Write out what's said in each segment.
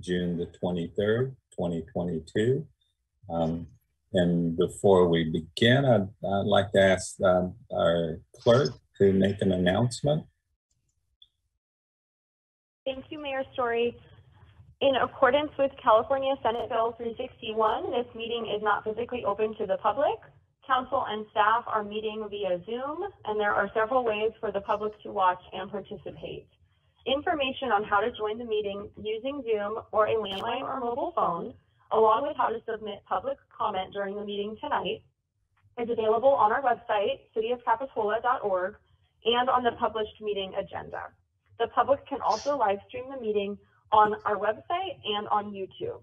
June the 23rd, 2022. Um, And before we begin, I'd, I'd like to ask um, our clerk to make an announcement. Thank you, Mayor Storey. In accordance with California Senate Bill 361, this meeting is not physically open to the public. Council and staff are meeting via Zoom, and there are several ways for the public to watch and participate. Information on how to join the meeting using Zoom or a landline or mobile phone, along with how to submit public comment during the meeting tonight, is available on our website, cityofcapitola.org, and on the published meeting agenda. The public can also live stream the meeting on our website and on YouTube.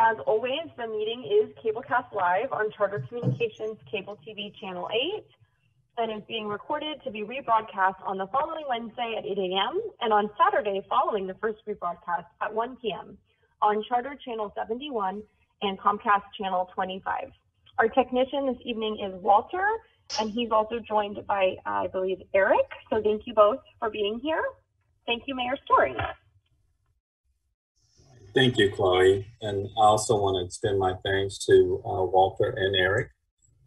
As always, the meeting is cablecast live on Charter Communications Cable TV Channel 8 and is being recorded to be rebroadcast on the following Wednesday at 8 a.m. and on Saturday following the first rebroadcast at 1 p.m. on Charter Channel 71 and Comcast Channel 25. Our technician this evening is Walter, and he's also joined by, I believe, Eric. So thank you both for being here. Thank you, Mayor Storey. Thank you, Chloe. And I also want to extend my thanks to uh, Walter and Eric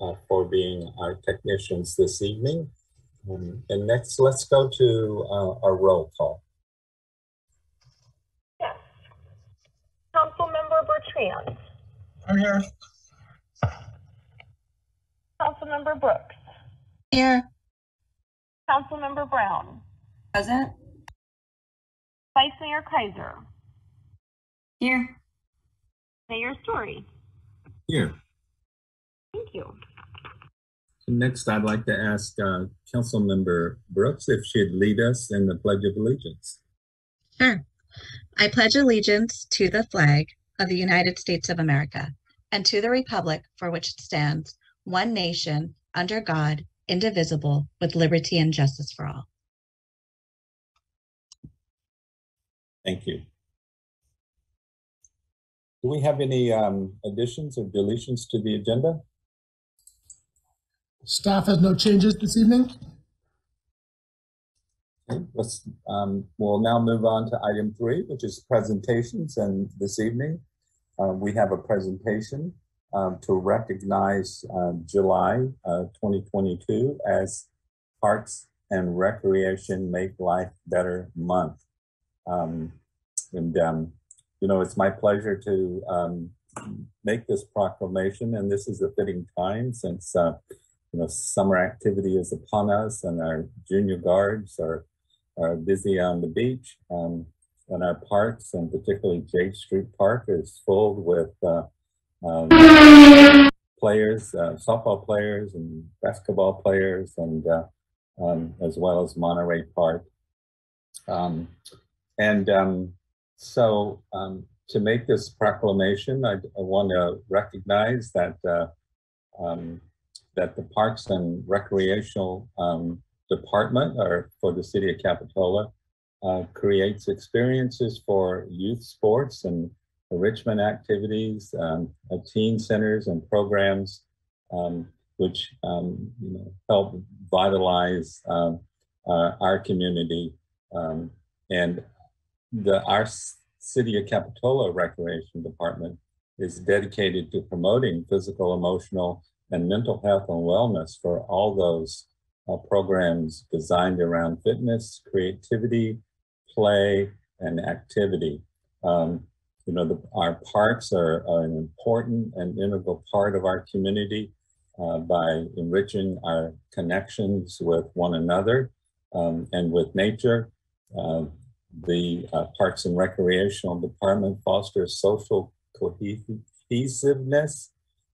uh, for being our technicians this evening. Um, and next, let's go to uh, our roll call. Yes. Councilmember Bertrand. I'm here. Councilmember Brooks. Here. Councilmember Brown. Present. Vice Mayor Keiser. Here. Mayor Storey. Here. Thank you. Next, I'd like to ask uh, Councilmember Brooks if she'd lead us in the Pledge of Allegiance. Sure. I pledge allegiance to the flag of the United States of America and to the republic for which it stands, one nation, under God, indivisible, with liberty and justice for all. Thank you. Do we have any um, additions or deletions to the agenda? Staff has no changes this evening. Okay, let's, um, we'll now move on to item three, which is presentations. And this evening, uh, we have a presentation um, to recognize uh, July uh, 2022 as Parks and Recreation Make Life Better Month. Um, and, um, you know, it's my pleasure to um, make this proclamation, and this is a fitting time since, uh, you know, summer activity is upon us and our junior guards are are busy on the beach. Um, and our parks, and particularly Jade Street Park, is filled with uh, um, players, uh, softball players, and basketball players, and uh, um, as well as Monterey Park. Um, and um, so, um, to make this proclamation, I, I want to recognize that uh, that the Parks and Recreational um, Department, or for the City of Capitola, uh, creates experiences for youth sports and enrichment activities, um, teen centers and programs, um, which um, you know help vitalize um, uh, our community um, and the our City of Capitola Recreation Department is dedicated to promoting physical, emotional, and mental health and wellness for all those uh, programs designed around fitness, creativity, play, and activity. Um, you know, the, our parks are, are an important and integral part of our community uh, by enriching our connections with one another um, and with nature. Uh, the Parks and Recreational Department fosters social cohesiveness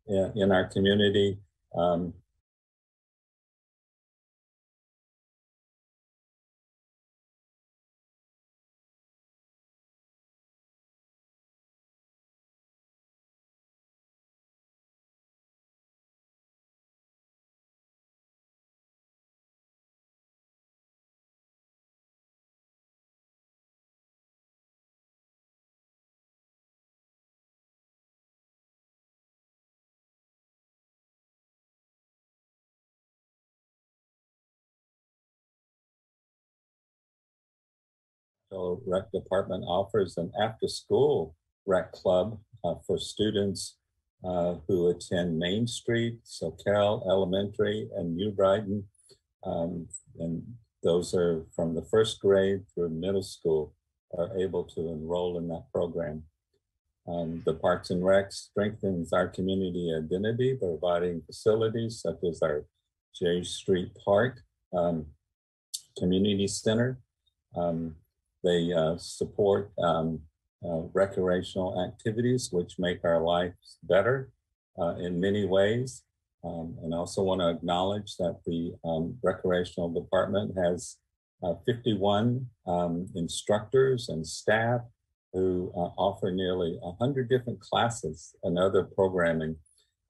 in, our community. Um, Capitola Rec Department offers an after-school rec club uh, for students uh, who attend Main Street, Soquel Elementary, and New Brighton. Um, and those are from the first grade through middle school are able to enroll in that program. Um, the Parks and Rec strengthens our community identity, by providing facilities such as our Jade Street Park, um, Community Center. Um, they uh, support um, uh, recreational activities, which make our lives better uh, in many ways. Um, and I also want to acknowledge that the um, recreational department has uh, 51 um, instructors and staff who uh, offer nearly 100 different classes and other programming,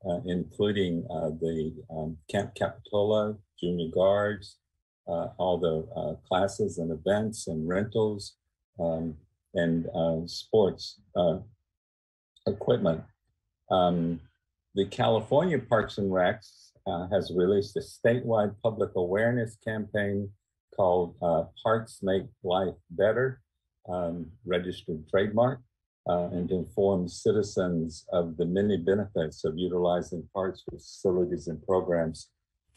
uh, including uh, the um, Camp Capitola, Junior Guards, all the uh, classes and events and rentals um, and uh, sports uh, equipment. Um, the California Parks and Recs uh, has released a statewide public awareness campaign called uh, Parks Make Life Better, um, registered trademark, uh, and to inform citizens of the many benefits of utilizing parks facilities and programs.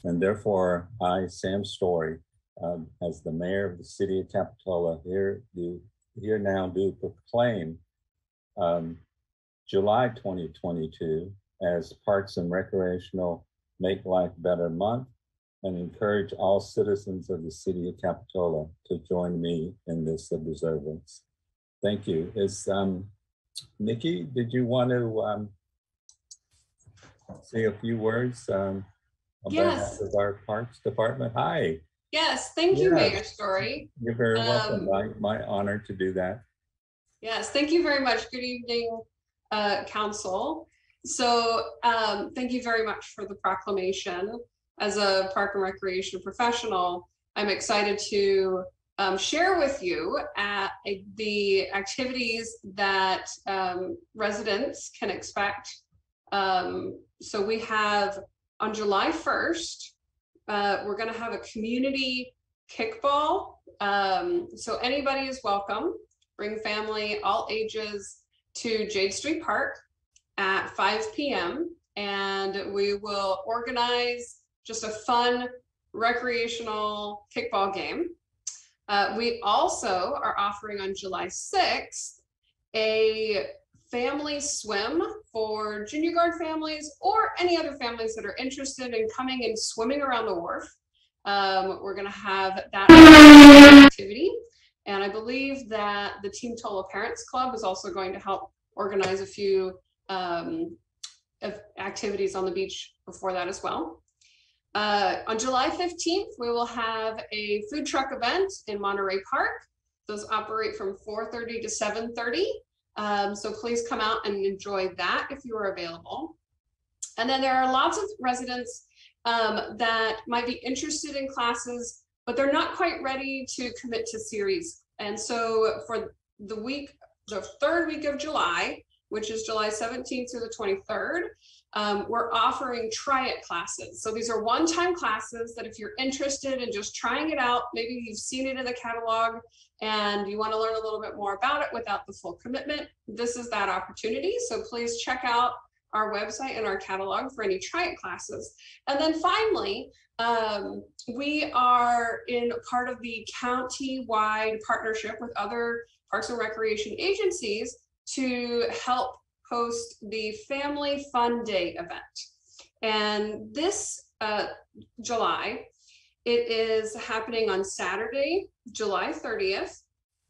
And therefore, I, Sam Storey, um, as the mayor of the city of Capitola, here do here now do proclaim um, July 2022 as Parks and Recreational Make Life Better Month and encourage all citizens of the city of Capitola to join me in this observance. Thank you. Is um, Nikki, did you want to um, say a few words um, on behalf Yes. of our Parks Department? Hi, Yes, thank you, Yes. Mayor Storey. you're very welcome. Um, My, my honor to do that. Yes, thank you very much. Good evening, uh, council. So, um, thank you very much for the proclamation. As a park and recreation professional, I'm excited to um, share with you at the activities that um, residents can expect. Um, so we have on July 1st, uh, we're gonna have a community kickball. Um, so anybody is welcome. Bring family, all ages to Jade Street Park at five PM. And we will organize just a fun recreational kickball game. Uh, we also are offering on July sixth, a family swim for junior guard families or any other families that are interested in coming and swimming around the wharf. Um, we're gonna have that activity. And I believe that the Team Tola Parents Club is also going to help organize a few um, activities on the beach before that as well. Uh, on July 15th, we will have a food truck event in Monterey Park. Those operate from 4:30 to 7:30. Um, so please come out and enjoy that if you are available. And then there are lots of residents um, that might be interested in classes, but they're not quite ready to commit to series. And so for the week, the third week of July, which is July 17th through the 23rd, um, we're offering try it classes. So these are one-time classes that if you're interested in just trying it out, maybe you've seen it in the catalog and you want to learn a little bit more about it without the full commitment, this is that opportunity. So please check out our website and our catalog for any try it classes. And then finally, um, we are in part of the county-wide partnership with other parks and recreation agencies to help host the Family Fun Day event. And this uh, July, it is happening on Saturday, July 30th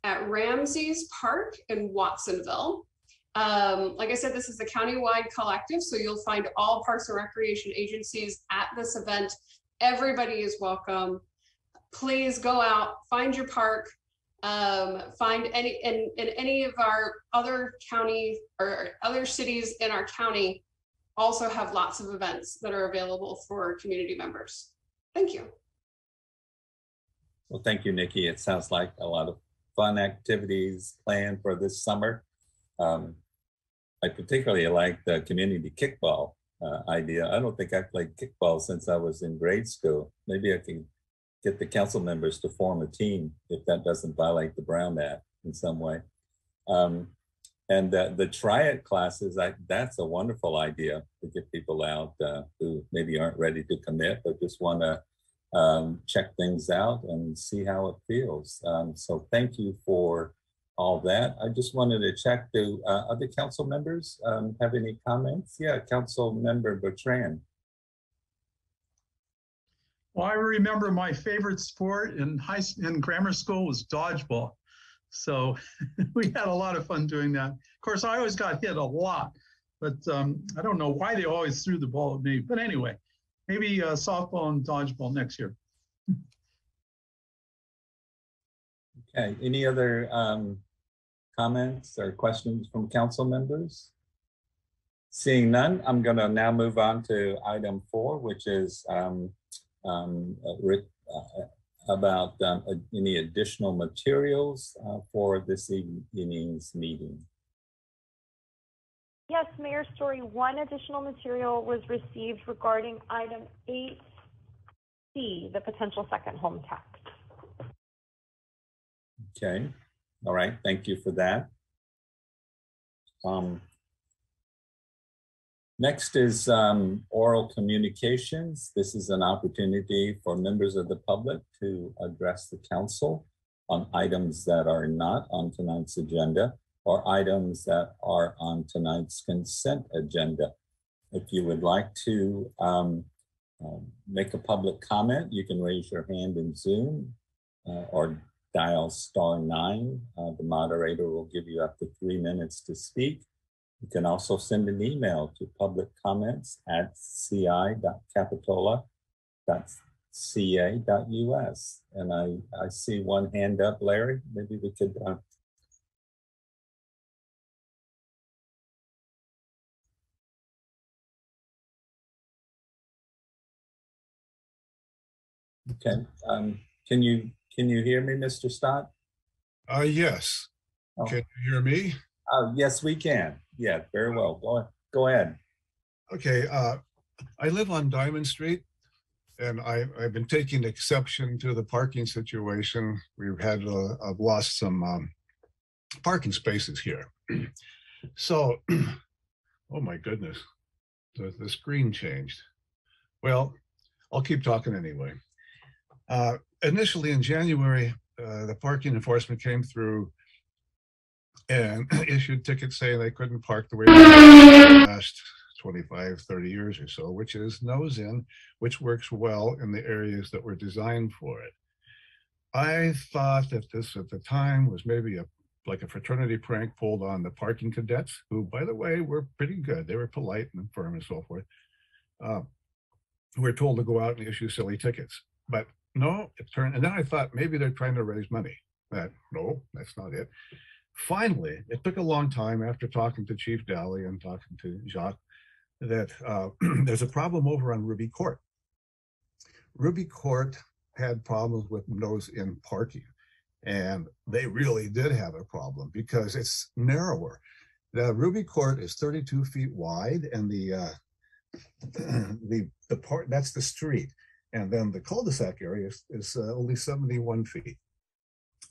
at Ramsay's Park in Watsonville. Um, like I said, this is a countywide collective, so you'll find all parks and recreation agencies at this event. Everybody is welcome. Please go out, find your park, um, find any, in, in any of our other county or other cities in our county also have lots of events that are available for community members. Thank you. Well, thank you, Nikki. It sounds like a lot of fun activities planned for this summer. Um, I particularly like the community kickball uh, idea. I don't think I played kickball since I was in grade school. Maybe I can get the council members to form a team if that doesn't violate the Brown Act in some way. Um, and the, the triad classes, I, that's a wonderful idea to get people out uh, who maybe aren't ready to commit, but just want to um, check things out and see how it feels. Um, so thank you for all that. I just wanted to check, do uh, other council members um, have any comments? Yeah, Council Member Bertrand. Well, I remember my favorite sport in high, in grammar school was dodgeball. So we had a lot of fun doing that. Of course, I always got hit a lot, but um, I don't know why they always threw the ball at me. But anyway, maybe uh, softball and dodgeball next year. Okay, any other um, comments or questions from council members? Seeing none, I'm going to now move on to item four, which is um, um, uh, uh, about um, any additional materials uh, for this evening's meeting. Yes, Mayor Storey, one additional material was received regarding item eight C, the potential second home tax. Okay, all right, thank you for that. Um, Next is um, oral communications. This is an opportunity for members of the public to address the council on items that are not on tonight's agenda or items that are on tonight's consent agenda. If you would like to um, um, make a public comment, you can raise your hand in Zoom uh, or dial star nine. Uh, the moderator will give you up to three minutes to speak. You can also send an email to public comments at ci.capitola.ca.us. And I, I see one hand up, Larry. Maybe we could. Uh, okay. Um, can you can you hear me, Mr. Stott? Uh, yes. Oh. Can you hear me? Uh, yes, we can. Yeah, very well. Go, go ahead. Okay, uh, I live on Diamond Street. And I, I've been taking exception to the parking situation. We've had, uh, I've lost some, um, parking spaces here. So, oh my goodness, the, the screen changed. Well, I'll keep talking anyway. Uh, initially in January, uh, the parking enforcement came through and issued tickets saying they couldn't park the way they did last 25, 30 years or so, which is nose in, which works well in the areas that were designed for it. I thought that this at the time was maybe a like a fraternity prank pulled on the parking cadets, who, by the way, were pretty good. They were polite and firm and so forth. Uh, were told to go out and issue silly tickets. But no, it turned, and then I thought maybe they're trying to raise money. That no, that's not it. Finally, it took a long time after talking to Chief Dally and talking to Jacques that uh, there's a problem over on Ruby Court. Ruby Court had problems with nose in parking. And they really did have a problem because it's narrower. The Ruby Court is 32 feet wide and the uh, the the part that's the street. And then the cul-de-sac area is, is uh, only 71 feet.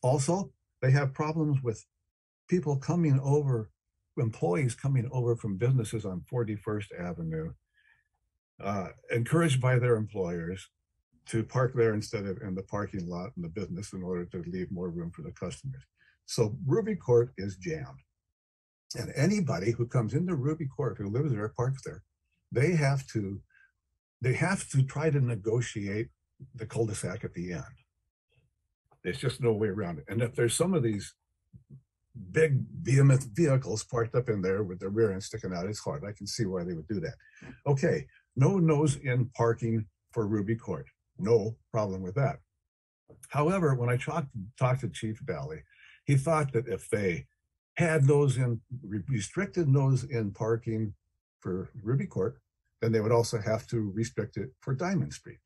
Also, they have problems with people coming over, employees coming over from businesses on 41st Avenue, uh, encouraged by their employers to park there instead of in the parking lot in the business in order to leave more room for the customers. So Ruby Court is jammed. And anybody who comes into Ruby Court who lives there, parks there, they have to they have to try to negotiate the cul-de-sac at the end. There's just no way around it. And if there's some of these big behemoth vehicles parked up in there with their rear end sticking out, it's hard. I can see why they would do that. Okay, no nose in parking for Ruby Court. No problem with that. However, when I talked, talked to Chief Dally, he thought that if they had those in restricted those in parking for Ruby Court, then they would also have to restrict it for Diamond Street.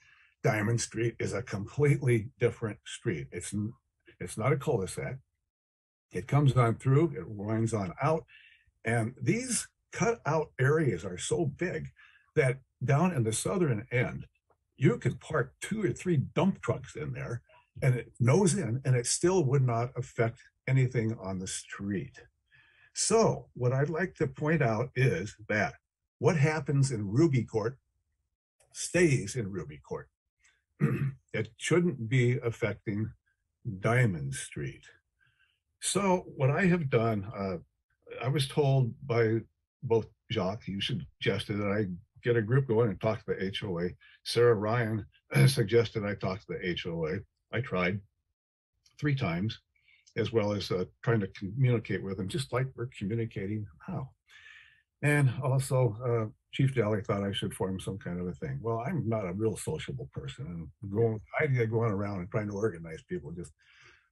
Diamond Street is a completely different street. It's it's not a cul-de-sac. It comes on through, it winds on out, and these cut out areas are so big that down in the southern end, you could park two or three dump trucks in there and it nose in and it still would not affect anything on the street. So what I'd like to point out is that what happens in Ruby Court stays in Ruby Court. it shouldn't be affecting Diamond Street. So what I have done, uh, I was told by both Jacques, you suggested that I get a group going and talk to the HOA. Sarah Ryan suggested I talk to the HOA. I tried three times, as well as uh, trying to communicate with them, just like we're communicating now. And also, uh, Chief Dally thought I should form some kind of a thing. Well, I'm not a real sociable person, and going idea going around and trying to organize people just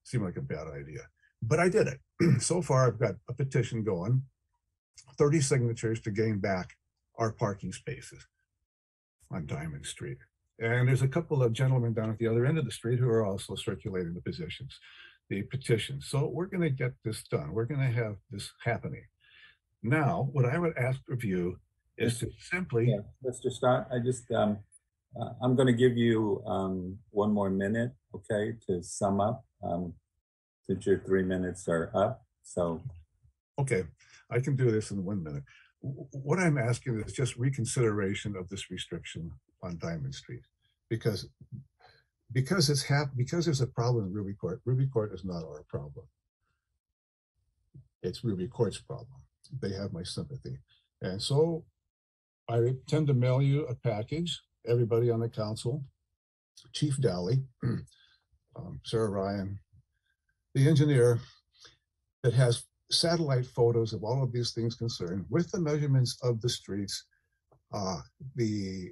seemed like a bad idea. But I did it. so far, I've got a petition going, 30 signatures to gain back our parking spaces on Diamond Street. And there's a couple of gentlemen down at the other end of the street who are also circulating the positions, the petitions. So we're going to get this done. We're going to have this happening. Now, what I would ask of you is to simply, Yeah, Mr. Stott, I just, um, uh, I'm gonna give you, um, one more minute, okay, to sum up. Um, since your three minutes are up, so, okay, I can do this in one minute. What I'm asking is just reconsideration of this restriction on Diamond Street. Because, because it's hap, because there's a problem in Ruby Court, Ruby Court is not our problem. It's Ruby Court's problem. They have my sympathy. And so I intend to mail you a package, everybody on the council, Chief Dally, um, Sarah Ryan, the engineer, that has satellite photos of all of these things concerned with the measurements of the streets, uh, the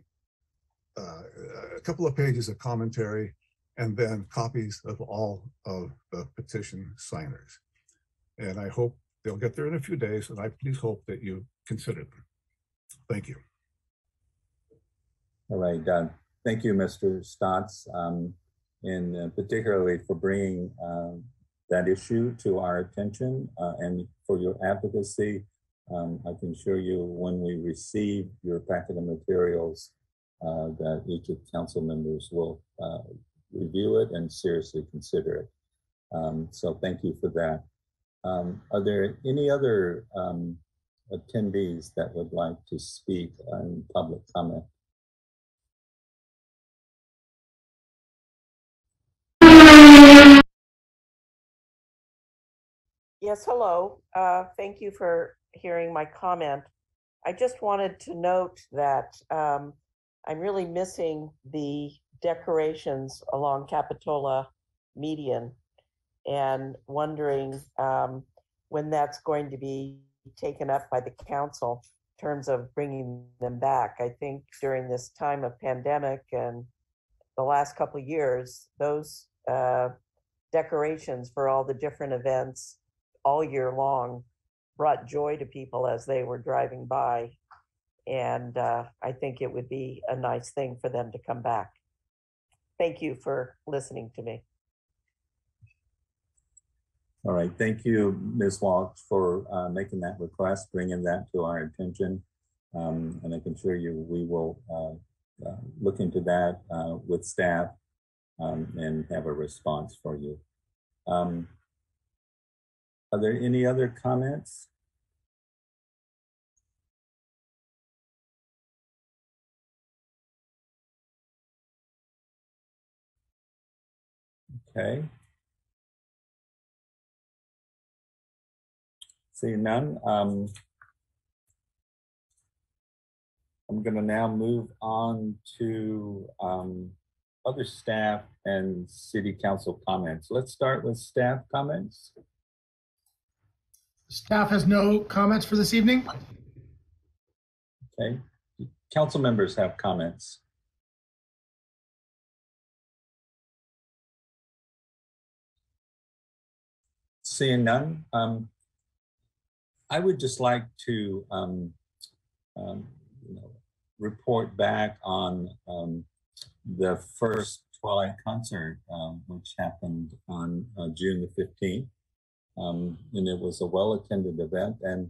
uh, a couple of pages of commentary, and then copies of all of the petition signers. And I hope they'll get there in a few days, and I please hope that you consider them. Thank you. all right, done. Thank you, Mr. Stotts, um, and uh, particularly for bringing, um, that issue to our attention, uh, and for your advocacy. Um, I can assure you, when we receive your packet of materials, uh, that each of the council members will, uh, review it and seriously consider it. Um, so thank you for that. Um, are there any other, um, attendees that would like to speak on public comment? Yes, hello. Uh, Thank you for hearing my comment. I just wanted to note that um, I'm really missing the decorations along Capitola median and wondering um, when that's going to be taken up by the council in terms of bringing them back. I think during this time of pandemic and the last couple of years, those uh, decorations for all the different events all year long brought joy to people as they were driving by. And uh, I think it would be a nice thing for them to come back. Thank you for listening to me. All right, thank you, Ms. Walsh, for uh, making that request, bringing that to our attention. Um, And I can assure you, we will uh, uh, look into that uh, with staff um, and have a response for you. Um, Are there any other comments? Okay. Seeing none, um, I'm gonna now move on to, um, other staff and city council comments. Let's start with staff comments. Staff has no comments for this evening. Okay, council members have comments. Seeing none, um, I would just like to, um, um, you know, report back on, um, the first Twilight concert, um, which happened on, uh, June the fifteenth. Um, and it was a well-attended event and,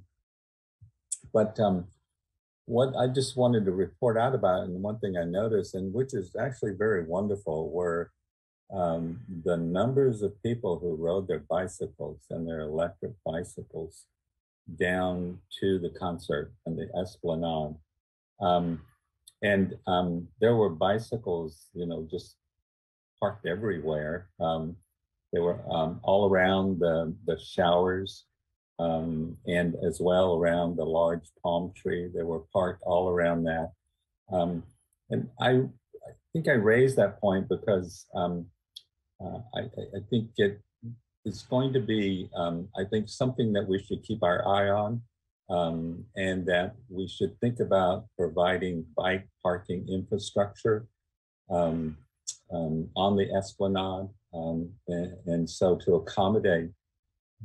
but, um, what I just wanted to report out about, and one thing I noticed, and which is actually very wonderful, were um, the numbers of people who rode their bicycles and their electric bicycles down to the concert and the Esplanade. Um, and um, there were bicycles, you know, just parked everywhere. Um, they were um, all around the, the showers um, and as well around the large palm tree. They were parked all around that. Um, and I, I think I raised that point because um, uh, I, I- think it is going to be, um, I think, something that we should keep our eye on. Um, and that we should think about providing bike parking infrastructure um, um, on the Esplanade. Um, and, and so to accommodate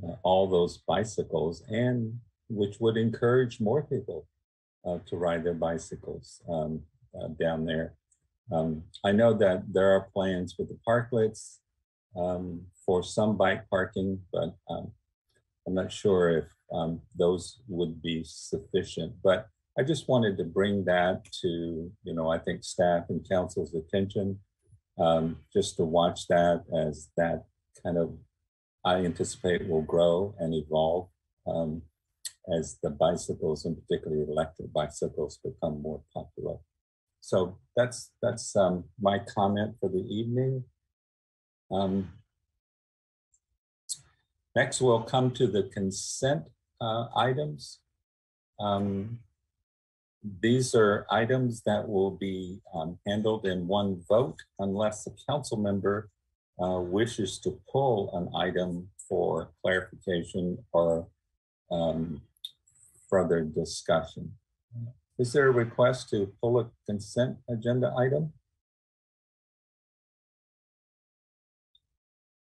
uh, all those bicycles and which would encourage more people uh, to ride their bicycles um, uh, down there. Um, I know that there are plans with the parklets um, for some bike parking, but um, I'm not sure if um, those would be sufficient. But I just wanted to bring that to, you know, I think staff and council's attention, um, just to watch that as that kind of, I anticipate will grow and evolve um, as the bicycles, and particularly electric bicycles, become more popular. So that's that's um, my comment for the evening. Um, next, we'll come to the consent uh, items. Um, these are items that will be um, handled in one vote unless the council member uh, wishes to pull an item for clarification or um, further discussion. Is there a request to pull a consent agenda item?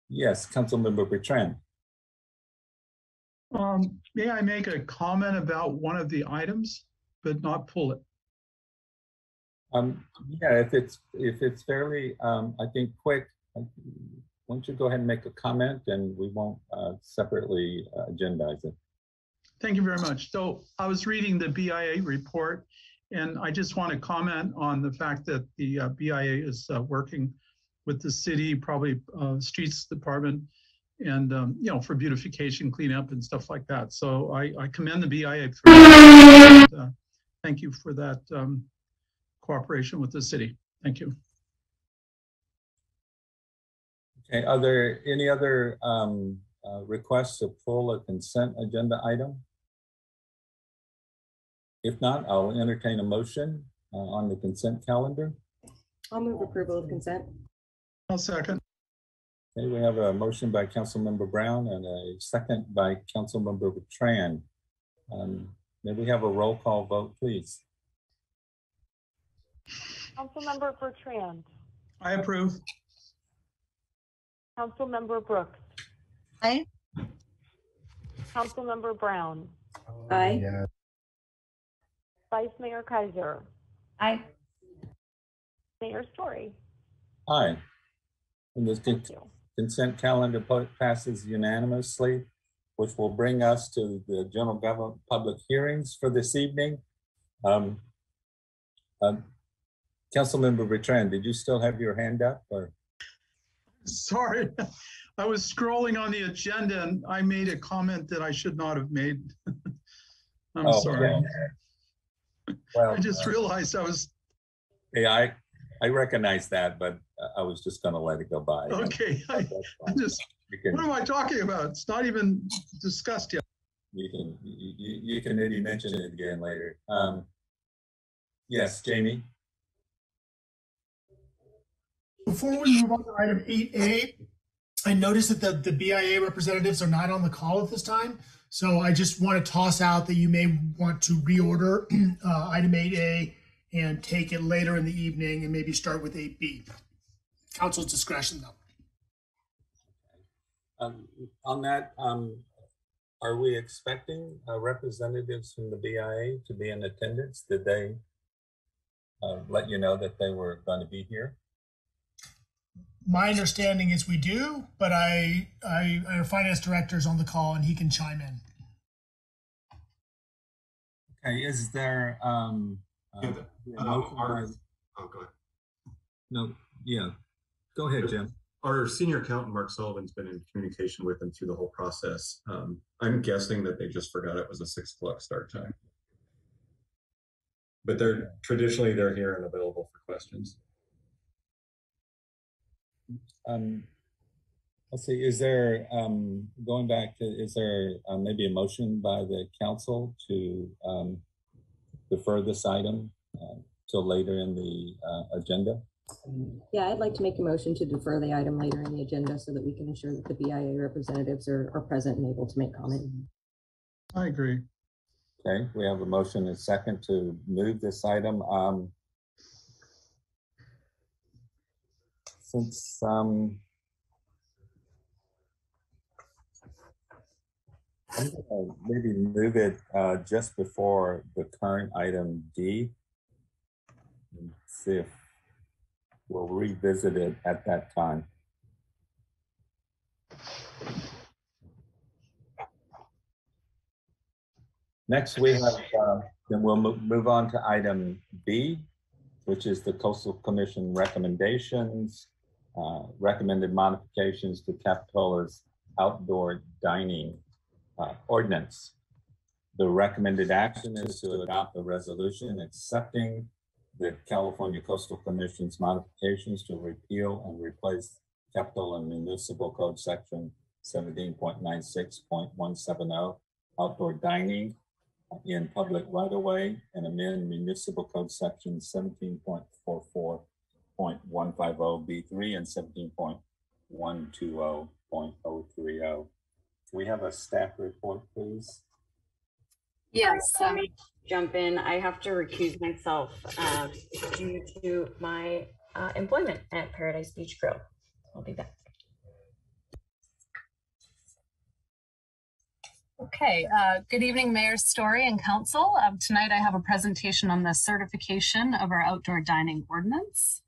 Yes, Councilmember Bertrand. Um, may I make a comment about one of the items, but not pull it? Um, yeah, if it's, if it's fairly, um, I think, quick, why don't you go ahead and make a comment and we won't, uh, separately uh, agendize it. Thank you very much. So I was reading the BIA report, and I just want to comment on the fact that the uh, BIA is uh, working with the city, probably uh, streets department, and um, you know for beautification, cleanup, and stuff like that. So I, I commend the BIA. For, uh, thank you for that um, cooperation with the city. Thank you. Okay, are there any other, um, uh, requests to pull a consent agenda item? If not, I'll entertain a motion, uh, on the consent calendar. I'll move approval of consent. I'll second. Okay, we have a motion by Councilmember Brown and a second by Councilmember Bertrand. Um, may we have a roll call vote, please? Councilmember Bertrand, I approve. Councilmember Brooks, Aye. Councilmember Brown, Aye. Vice Mayor Keiser, Aye. Mayor Storey. Aye. And this Thank you. consent calendar po- passes unanimously, which will bring us to the general government public hearings for this evening. Um, um, Councilmember Bertrand, did you still have your hand up or? Sorry, I was scrolling on the agenda and I made a comment that I should not have made. I'm Oh, sorry. Well, I just realized I was, yeah, I, I recognize that, but uh, I was just gonna let it go by. okay, I I just, You what am I talking about? It's not even discussed yet. you can, you, you- you can maybe mention it again later. Um, yes, Jamie? Before we move on to item eight A, I noticed that the, the BIA representatives are not on the call at this time. So I just want to toss out that you may want to reorder uh, item eight A and take it later in the evening and maybe start with eight B. Council's discretion though. Um, on that, um, are we expecting uh, representatives from the BIA to be in attendance? Did they uh, let you know that they were going to be here? My understanding is we do, but I, I, our finance director is on the call and he can chime in. Okay, is there, um? Yeah, uh, the- uh, motion our- Oh, go ahead. No, yeah, go ahead, Jim. Our senior accountant, Mark Sullivan's been in communication with them through the whole process. Um, I'm guessing that they just forgot it was a six o'clock start time. But they're traditionally, they're here and available for questions. Um, let's see, is there, um, going back to, is there, uh, maybe a motion by the council to, um, defer this item, uh, till later in the, uh, agenda? Yeah, I'd like to make a motion to defer the item later in the agenda so that we can ensure that the BIA representatives are, are present and able to make comment. I agree. Okay, we have a motion and second to move this item, um. Since, um. I'm gonna maybe move it, uh, just before the current item D. and See if we'll revisit it at that time. Next, we have, uh, then we'll mo- move on to item B, which is the coastal commission recommendations, uh, recommended modifications to Capitola's outdoor dining uh, ordinance. The recommended action is to adopt a resolution accepting the California Coastal Commission's modifications to repeal and replace Capitola Municipal Code Section seventeen point nine six point one seven oh outdoor dining uh, in public right of way and amend municipal code section seventeen point four four point one five oh B three and seventeen point one two oh point oh three oh. We have a staff report, please? Yes, let me jump in. I have to recuse myself uh, due to my uh, employment at Paradise Beach Grill. I'll be back. Okay, uh, good evening, Mayor Storey and Council. Um, tonight I have a presentation on the certification of our outdoor dining ordinance.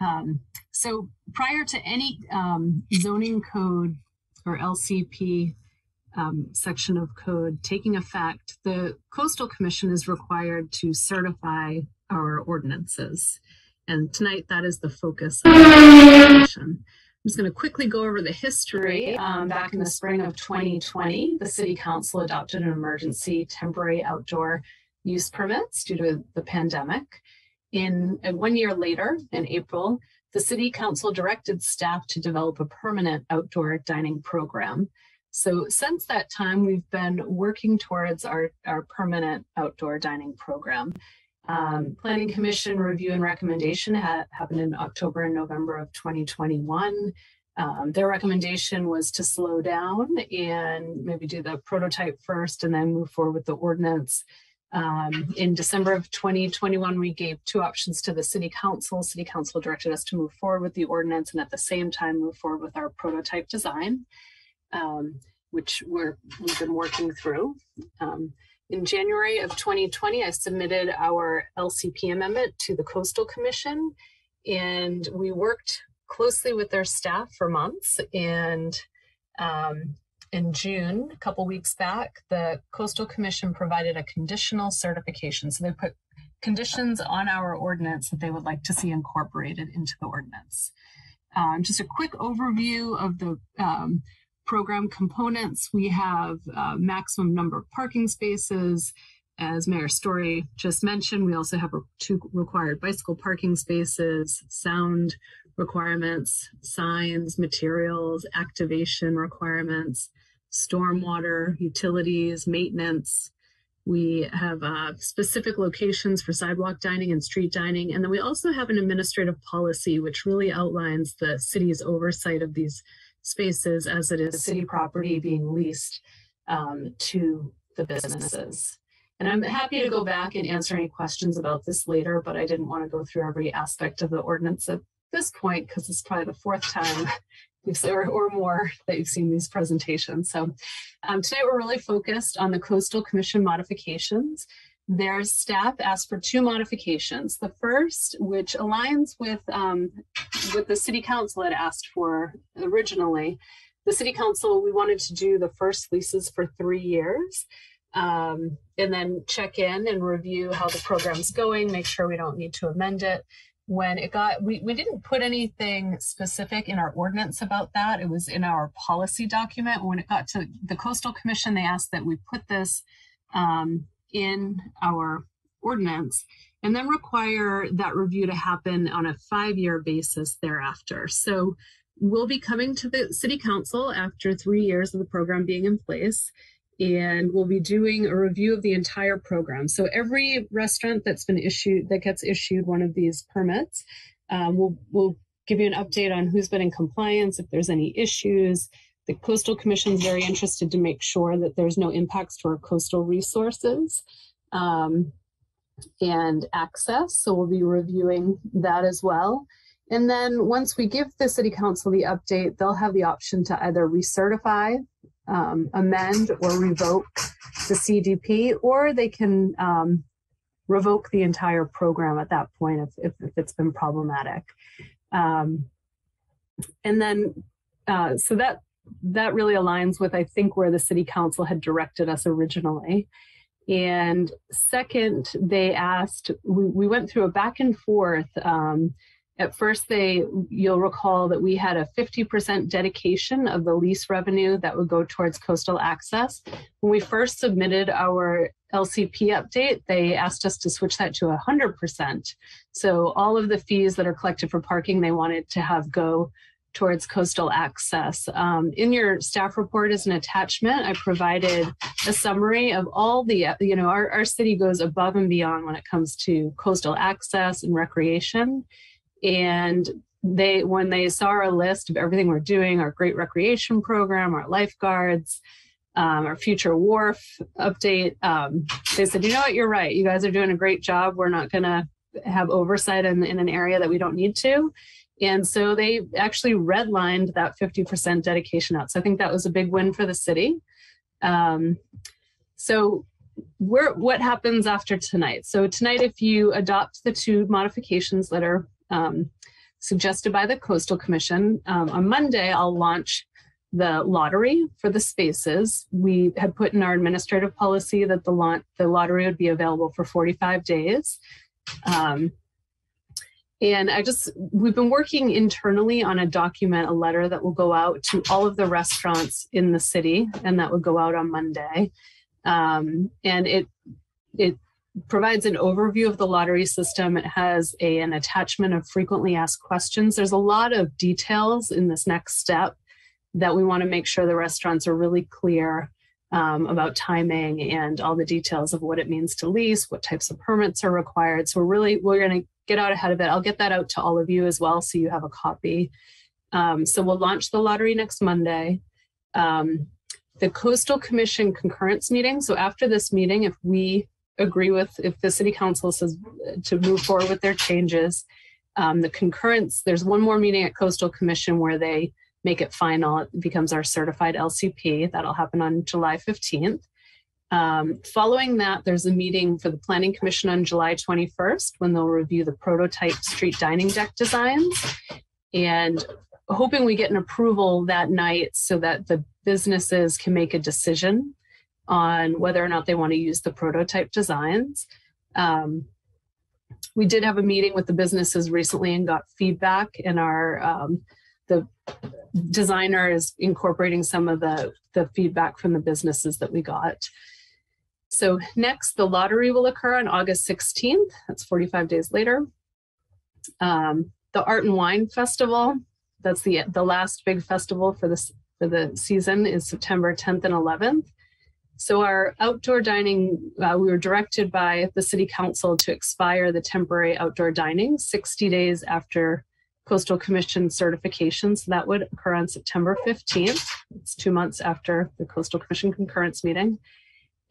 Um, so prior to any um, zoning code or LCP um, section of code taking effect, the Coastal Commission is required to certify our ordinances. And tonight that is the focus of the presentation. I'm just going to quickly go over the history. Um, back in the spring of 2020, the City Council adopted an emergency temporary outdoor use permits due to the pandemic. In one year later, in April, the City Council directed staff to develop a permanent outdoor dining program. So since that time, we've been working towards our, our permanent outdoor dining program. Um, Planning Commission review and recommendation ha- happened in October and November of 2021. Um, their recommendation was to slow down and maybe do the prototype first and then move forward with the ordinance. Um, in December of 2021, we gave two options to the City Council. City Council directed us to move forward with the ordinance and at the same time move forward with our prototype design, um, which we're, we've been working through. Um, in January of 2020, I submitted our LCP amendment to the Coastal Commission, and we worked closely with their staff for months. And um, in June, a couple weeks back, the Coastal Commission provided a conditional certification. So they put conditions on our ordinance that they would like to see incorporated into the ordinance. Um, just a quick overview of the um, program components. We have uh, maximum number of parking spaces. As Mayor Storey just mentioned, we also have two required bicycle parking spaces, sound requirements, signs, materials, activation requirements, stormwater, utilities, maintenance. We have uh, specific locations for sidewalk dining and street dining. And then we also have an administrative policy, which really outlines the city's oversight of these spaces as it is city property being leased um, to the businesses. And I'm happy to go back and answer any questions about this later, but I didn't want to go through every aspect of the ordinance at this point because it's probably the fourth time or, or more that you've seen these presentations. So um, today we're really focused on the Coastal Commission modifications. Their staff asked for two modifications. The first, which aligns with um, what the City Council had asked for originally. The City Council, we wanted to do the first leases for three years. um, and then check in and review how the program's going, make sure we don't need to amend it. When it got, we, we didn't put anything specific in our ordinance about that. It was in our policy document. When it got to the Coastal Commission, they asked that we put this um, in our ordinance and then require that review to happen on a five-year basis thereafter. So we'll be coming to the city council after three years of the program being in place and we'll be doing a review of the entire program. So every restaurant that's been issued, that gets issued one of these permits, um, we'll, we'll give you an update on who's been in compliance, if there's any issues. The Coastal Commission is very interested to make sure that there's no impacts to our coastal resources. Um, and access. So we'll be reviewing that as well. And then once we give the city council the update, they'll have the option to either recertify, um, amend or revoke the CDP, or they can um, revoke the entire program at that point if, if, if it's been problematic. Um, and then, uh, so that that really aligns with, I think, where the city council had directed us originally. And second, they asked, we, we went through a back and forth. Um, at first, they, you'll recall that we had a 50% dedication of the lease revenue that would go towards coastal access. When we first submitted our LCP update, they asked us to switch that to 100%. So all of the fees that are collected for parking, they wanted to have go towards coastal access. Um, in your staff report as an attachment, I provided a summary of all the, you know, our, our city goes above and beyond when it comes to coastal access and recreation. And they, when they saw our list of everything we're doing, our great recreation program, our lifeguards, um, our future wharf update, um, they said, you know what, you're right. You guys are doing a great job. We're not going to have oversight in, in an area that we don't need to. And so they actually redlined that 50% dedication out. So I think that was a big win for the city. Um, so what happens after tonight? So tonight, if you adopt the two modifications that are um, suggested by the Coastal Commission, um, on Monday, I'll launch the lottery for the spaces. We had put in our administrative policy that the, the lottery would be available for 45 days. Um, and I just, we've been working internally on a document, a letter that will go out to all of the restaurants in the city, and that would go out on Monday. Um, and it, it provides an overview of the lottery system. It has a, an attachment of frequently asked questions. There's a lot of details in this next step that we want to make sure the restaurants are really clear um, about timing and all the details of what it means to lease, what types of permits are required. So we're really, we're going to get out ahead of it. I'll get that out to all of you as well so you have a copy. Um, so we'll launch the lottery next Monday. Um, the Coastal Commission concurrence meeting. So after this meeting, if we agree with, if the City Council says to move forward with their changes, um, the concurrence, there's one more meeting at Coastal Commission where they make it final. It becomes our certified LCP. That'll happen on July 15th. Um, following that, there's a meeting for the Planning Commission on July 21st when they'll review the prototype street dining deck designs and hoping we get an approval that night so that the businesses can make a decision on whether or not they want to use the prototype designs. Um, we did have a meeting with the businesses recently and got feedback and our um, the designer is incorporating some of the the feedback from the businesses that we got. So next, the lottery will occur on August 16th. That's 45 days later. Um, the Art and Wine Festival, that's the the last big festival for this for the season is September 10th and 11th. So our outdoor dining, uh, we were directed by the city council to expire the temporary outdoor dining 60 days after Coastal Commission certification. So that would occur on September 15th. It's two months after the Coastal Commission concurrence meeting.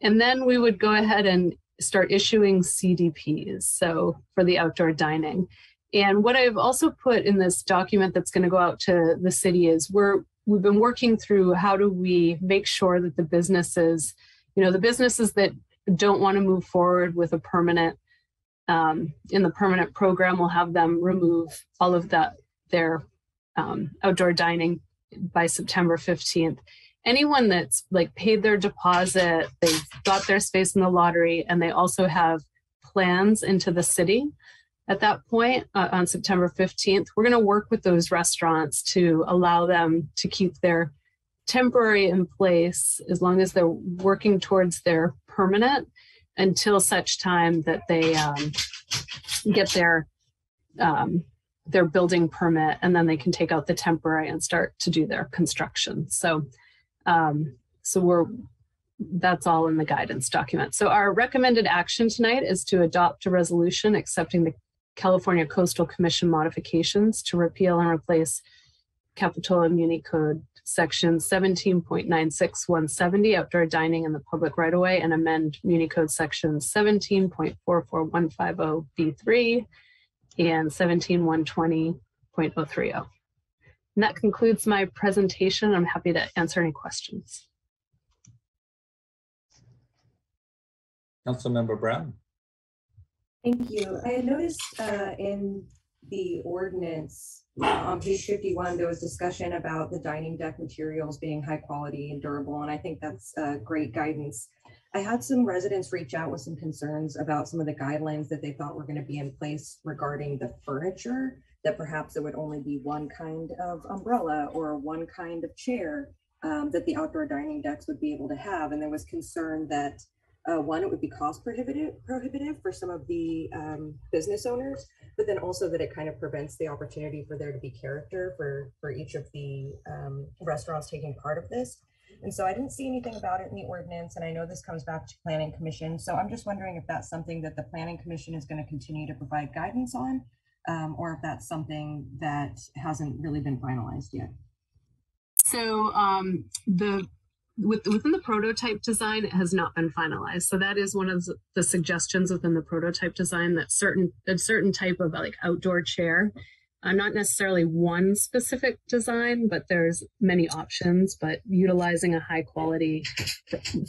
And then we would go ahead and start issuing CDPs, so for the outdoor dining. And what I've also put in this document that's going to go out to the city is we're we've been working through how do we make sure that the businesses, you know, the businesses that don't want to move forward with a permanent um, in the permanent program, we'll have them remove all of that their um, outdoor dining by September 15th. Anyone that's like paid their deposit, they've got their space in the lottery, and they also have plans into the city at that point uh, on September 15th, we're going to work with those restaurants to allow them to keep their temporary in place as long as they're working towards their permanent until such time that they um, get their um, their building permit and then they can take out the temporary and start to do their construction. So um, so we're that's all in the guidance document. So our recommended action tonight is to adopt a resolution accepting the California Coastal Commission modifications to repeal and replace Capitola Muni Code section 17.96170 outdoor dining in the public right of way and amend Muni Code section 17.44150B3 and 17.120.030. And that concludes my presentation. I'm happy to answer any questions. Councilmember Brown. Thank you. I noticed uh, in the ordinance uh, on page fifty-one, there was discussion about the dining deck materials being high quality and durable, and I think that's uh, great guidance. I had some residents reach out with some concerns about some of the guidelines that they thought were going to be in place regarding the furniture, that perhaps it would only be one kind of umbrella or one kind of chair um, that the outdoor dining decks would be able to have. And there was concern that uh, one, it would be cost prohibitive, prohibitive for some of the um, business owners, but then also that it kind of prevents the opportunity for there to be character for, for each of the um, restaurants taking part of this. And so I didn't see anything about it in the ordinance, and I know this comes back to planning commission. So I'm just wondering if that's something that the planning commission is going to continue to provide guidance on, um, or if that's something that hasn't really been finalized yet. So um, the with, within the prototype design, it has not been finalized. So that is one of the suggestions within the prototype design that certain a certain type of like outdoor chair, uh, not necessarily one specific design, but there's many options. But utilizing a high quality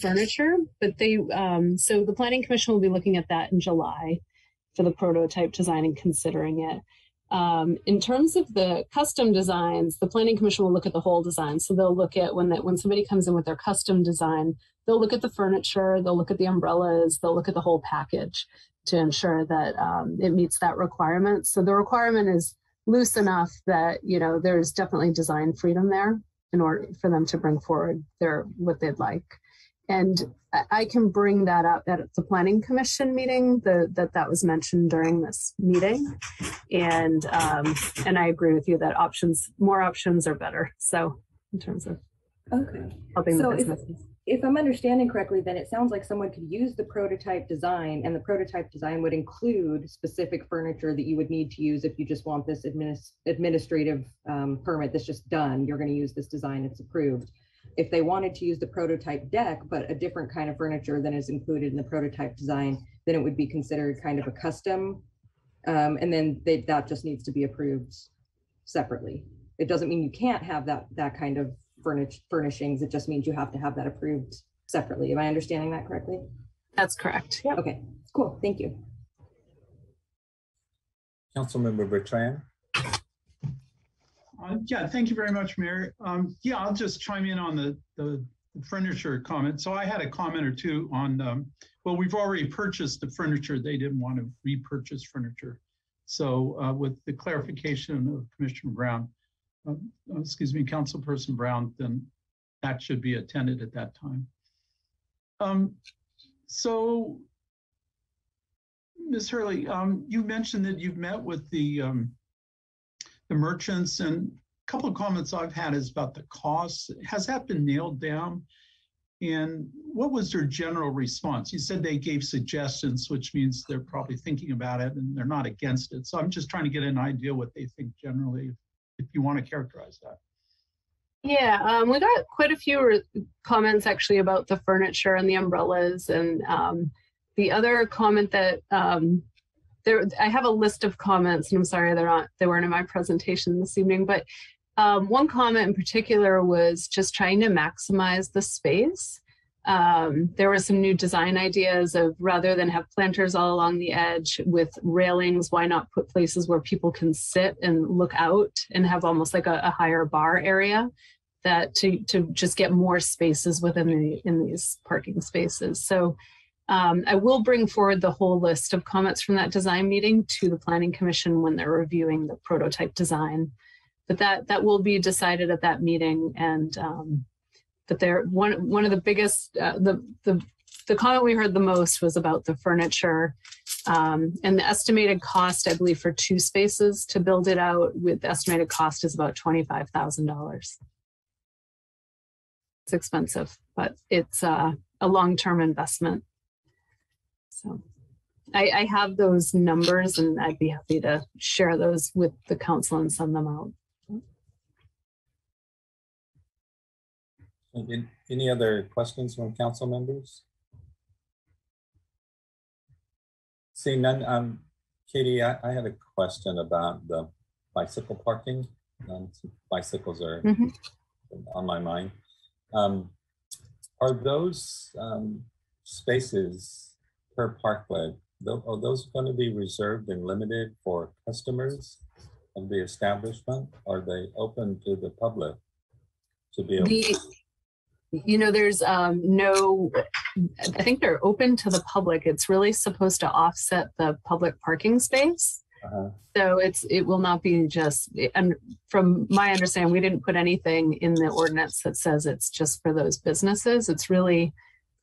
furniture. But they um, so the planning commission will be looking at that in July for the prototype design and considering it. Um, in terms of the custom designs, the planning commission will look at the whole design. So they'll look at when that when somebody comes in with their custom design, they'll look at the furniture, they'll look at the umbrellas, they'll look at the whole package to ensure that um, it meets that requirement. So the requirement is loose enough that you know there's definitely design freedom there in order for them to bring forward their what they'd like and I can bring that up at the planning commission meeting the, that that was mentioned during this meeting. And, um, and I agree with you that options, more options are better. So in terms of Okay. helping the So if, businesses. if I'm understanding correctly, then it sounds like someone could use the prototype design and the prototype design would include specific furniture that you would need to use if you just want this adminis- administrative um, permit that's just done. You're going to use this design, it's approved. If they wanted to use the prototype deck, but a different kind of furniture than is included in the prototype design, then it would be considered kind of a custom. Um, and then they, that just needs to be approved separately. It doesn't mean you can't have that, that kind of furnish, furnishings. It just means you have to have that approved separately. Am I understanding that correctly? That's correct. Yep. Okay, cool. Thank you. Councilmember Bertrand. Uh, yeah, thank you very much, Mayor. Um, yeah, I'll just chime in on the, the furniture comment. So I had a comment or two on, um, well, we've already purchased the furniture. They didn't want to repurchase furniture. So uh, with the clarification of Commissioner Brown, uh, excuse me, Councilperson Brown, then that should be attended at that time. Um, so, Ms. Herlihy, um, you mentioned that you've met with the um, the merchants and a couple of comments I've had is about the costs. Has that been nailed down? And what was their general response? You said they gave suggestions, which means they're probably thinking about it and they're not against it. So I'm just trying to get an idea what they think generally, if you want to characterize that. Yeah, um, we got quite a few re- comments actually about the furniture and the umbrellas. And um, the other comment that um, there, I have a list of comments, and I'm sorry they're not, they weren't in my presentation this evening. But um, one comment in particular was just trying to maximize the space. Um, there were some new design ideas of rather than have planters all along the edge with railings, why not put places where people can sit and look out and have almost like a, a higher bar area that to to just get more spaces within the in these parking spaces. So um, I will bring forward the whole list of comments from that design meeting to the Planning Commission when they're reviewing the prototype design. But that that will be decided at that meeting, and um, but there one one of the biggest uh, the the the comment we heard the most was about the furniture um, and the estimated cost, I believe, for two spaces to build it out with estimated cost is about twenty-five thousand dollars. It's expensive, but it's uh, a long-term investment. So I, I have those numbers and I'd be happy to share those with the council and send them out. Any- Any other questions from council members? Seeing none, um, Katie, I, I had a question about the bicycle parking. Um, Bicycles are Mhm. on my mind. Um, are those, um, spaces per parklet, tho- are those going to be reserved and limited for customers of the establishment? Are they open to the public to be able? The, you know, there's um, no, I think they're open to the public. It's really supposed to offset the public parking space. Uh-huh. So it's, it will not be just, and from my understanding, we didn't put anything in the ordinance that says it's just for those businesses. It's really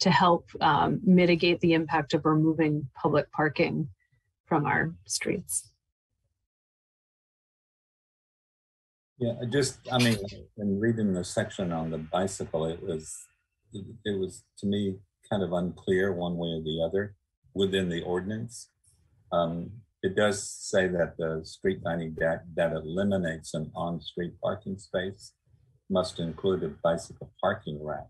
to help um, mitigate the impact of removing public parking from our streets. Yeah, just, I mean, in reading the section on the bicycle, it was, it it was to me kind of unclear one way or the other within the ordinance. Um, it does say that the street dining deck that eliminates an on-street parking space must include a bicycle parking rack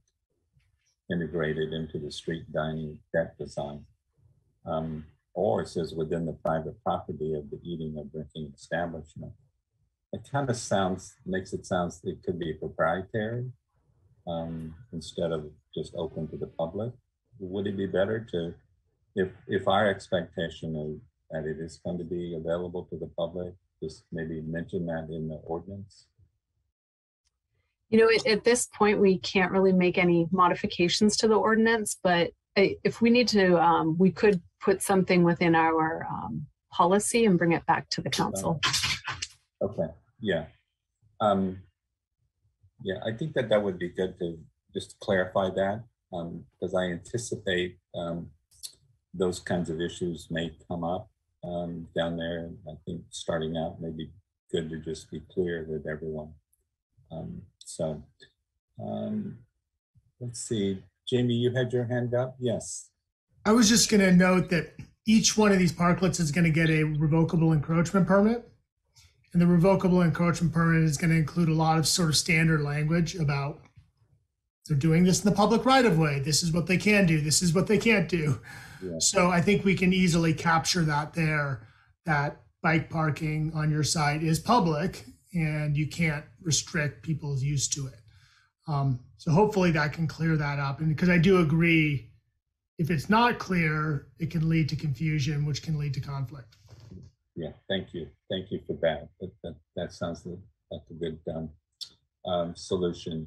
integrated into the street dining deck design. Um, or it says within the private property of the eating or drinking establishment it kind of sounds makes it sounds it could be proprietary um, instead of just open to the public. Would it be better to, if if our expectation is that it is going to be available to the public, just maybe mention that in the ordinance? You know, at, at this point, we can't really make any modifications to the ordinance, but if we need to, um, we could put something within our um, policy and bring it back to the council. Okay, yeah. Um, yeah, I think that that would be good to just clarify that, um, because I anticipate, um, those kinds of issues may come up, um, down there. I think starting out may be good to just be clear with everyone. So, um, let's see, Jamie, you had your hand up? Yes. I was just going to note that each one of these parklets is going to get a revocable encroachment permit. And the revocable encroachment permit is going to include a lot of sort of standard language about they're doing this in the public right of way. This is what they can do. This is what they can't do. Yeah. So I think we can easily capture that there, that bike parking on your site is public and you can't restrict people's use to it. Um, so hopefully that can clear that up. And because I do agree, if it's not clear, it can lead to confusion, which can lead to conflict. Yeah, thank you. Thank you for that. That, that, that sounds li- like a good, um, um, solution.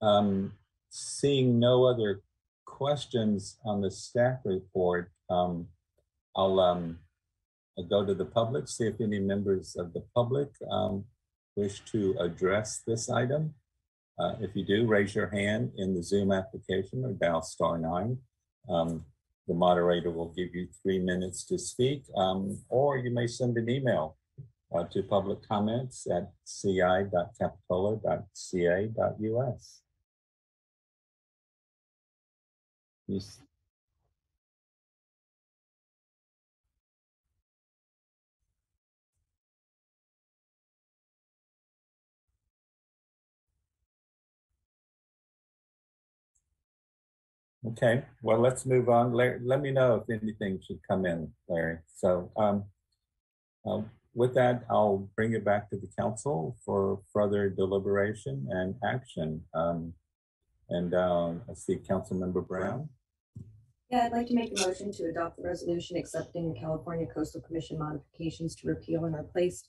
Um, seeing no other questions on the staff report, um, I'll, um, I'll go to the public, see if any members of the public, wish to address this item. Uh, if you do, raise your hand in the Zoom application or dial star nine. Um, the moderator will give you three minutes to speak, um, or you may send an email uh, to public comments at ci.capitola.ca.us. Okay, well, let's move on. Let, let me know if anything should come in, Larry. So um, um, with that, I'll bring it back to the council for further deliberation and action. Um, and um, I see Councilmember Brown. Yeah, I'd like to make a motion to adopt the resolution accepting the California Coastal Commission modifications to repeal and replace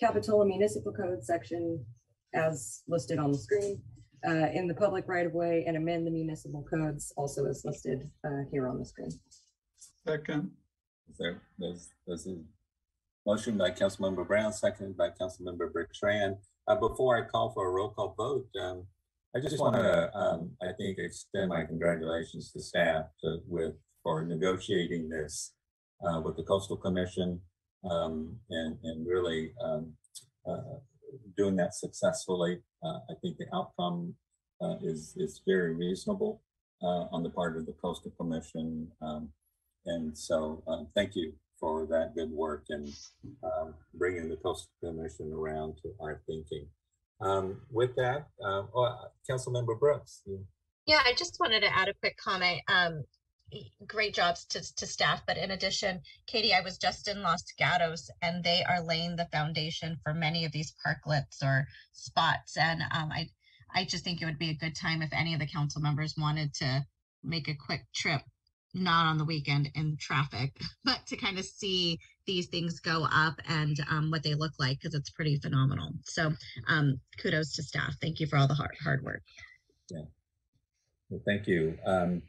Capitola Municipal Code section as listed on the screen. Uh, in the public right of way and amend the municipal codes also as listed uh, here on the screen. Second, Is there, there's, there's a motion by Councilmember Brown, seconded by Councilmember Bertrand. Uh, before I call for a roll call vote, um, I just want to, um, I think extend my congratulations to staff to, with, for negotiating this, uh, with the coastal commission, um, and, and really, um, uh, doing that successfully. Uh, I think the outcome, uh, is, is very reasonable, uh, on the part of the coastal commission. Um, and so, um, thank you for that good work and, um, bringing the coastal commission around to our thinking. Um, with that, oh, uh, Councilmember Brooks. Yeah, I just wanted to add a quick comment. Um, great jobs to, to staff, but in addition, Katie, I was just in Los Gatos and they are laying the foundation for many of these parklets or spots. And um, I, I just think it would be a good time if any of the council members wanted to make a quick trip, not on the weekend in traffic, but to kind of see these things go up and um, what they look like because it's pretty phenomenal. So um, kudos to staff. Thank you for all the hard, hard work. Well, Thank you. Um,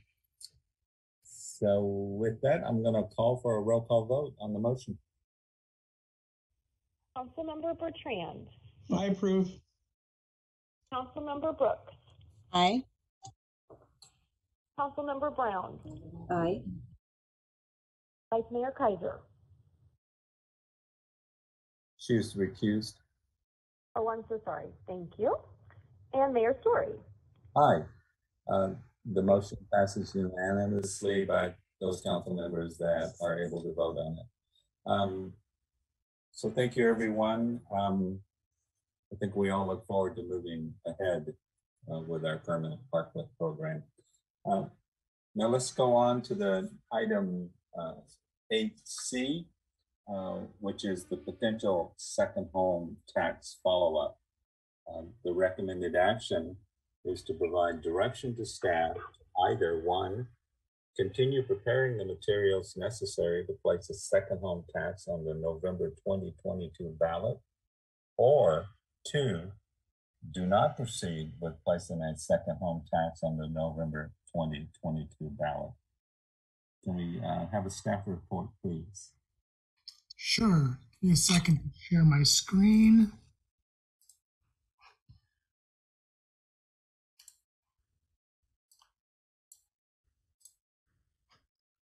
so with that, I'm gonna call for a roll call vote on the motion. Councilmember Bertrand, I approve. Councilmember Brooks, Aye. Councilmember Brown, Aye. Vice Mayor Keiser. She is recused. Oh, I'm so sorry. Thank you. And Mayor Storey. Aye. Um, the motion passes unanimously by those council members that are able to vote on it. Um, so thank you, everyone. Um, I think we all look forward to moving ahead uh, with our permanent parklet program. Um, now let's go on to the item uh, eight C, uh, which is the potential second home tax follow-up. Um, the recommended action is to provide direction to staff to either one, continue preparing the materials necessary to place a second home tax on the November twenty twenty-two ballot, or two, do not proceed with placing a second home tax on the November twenty twenty-two ballot. Can we uh, have a staff report, please? Sure. Give me a second to share my screen.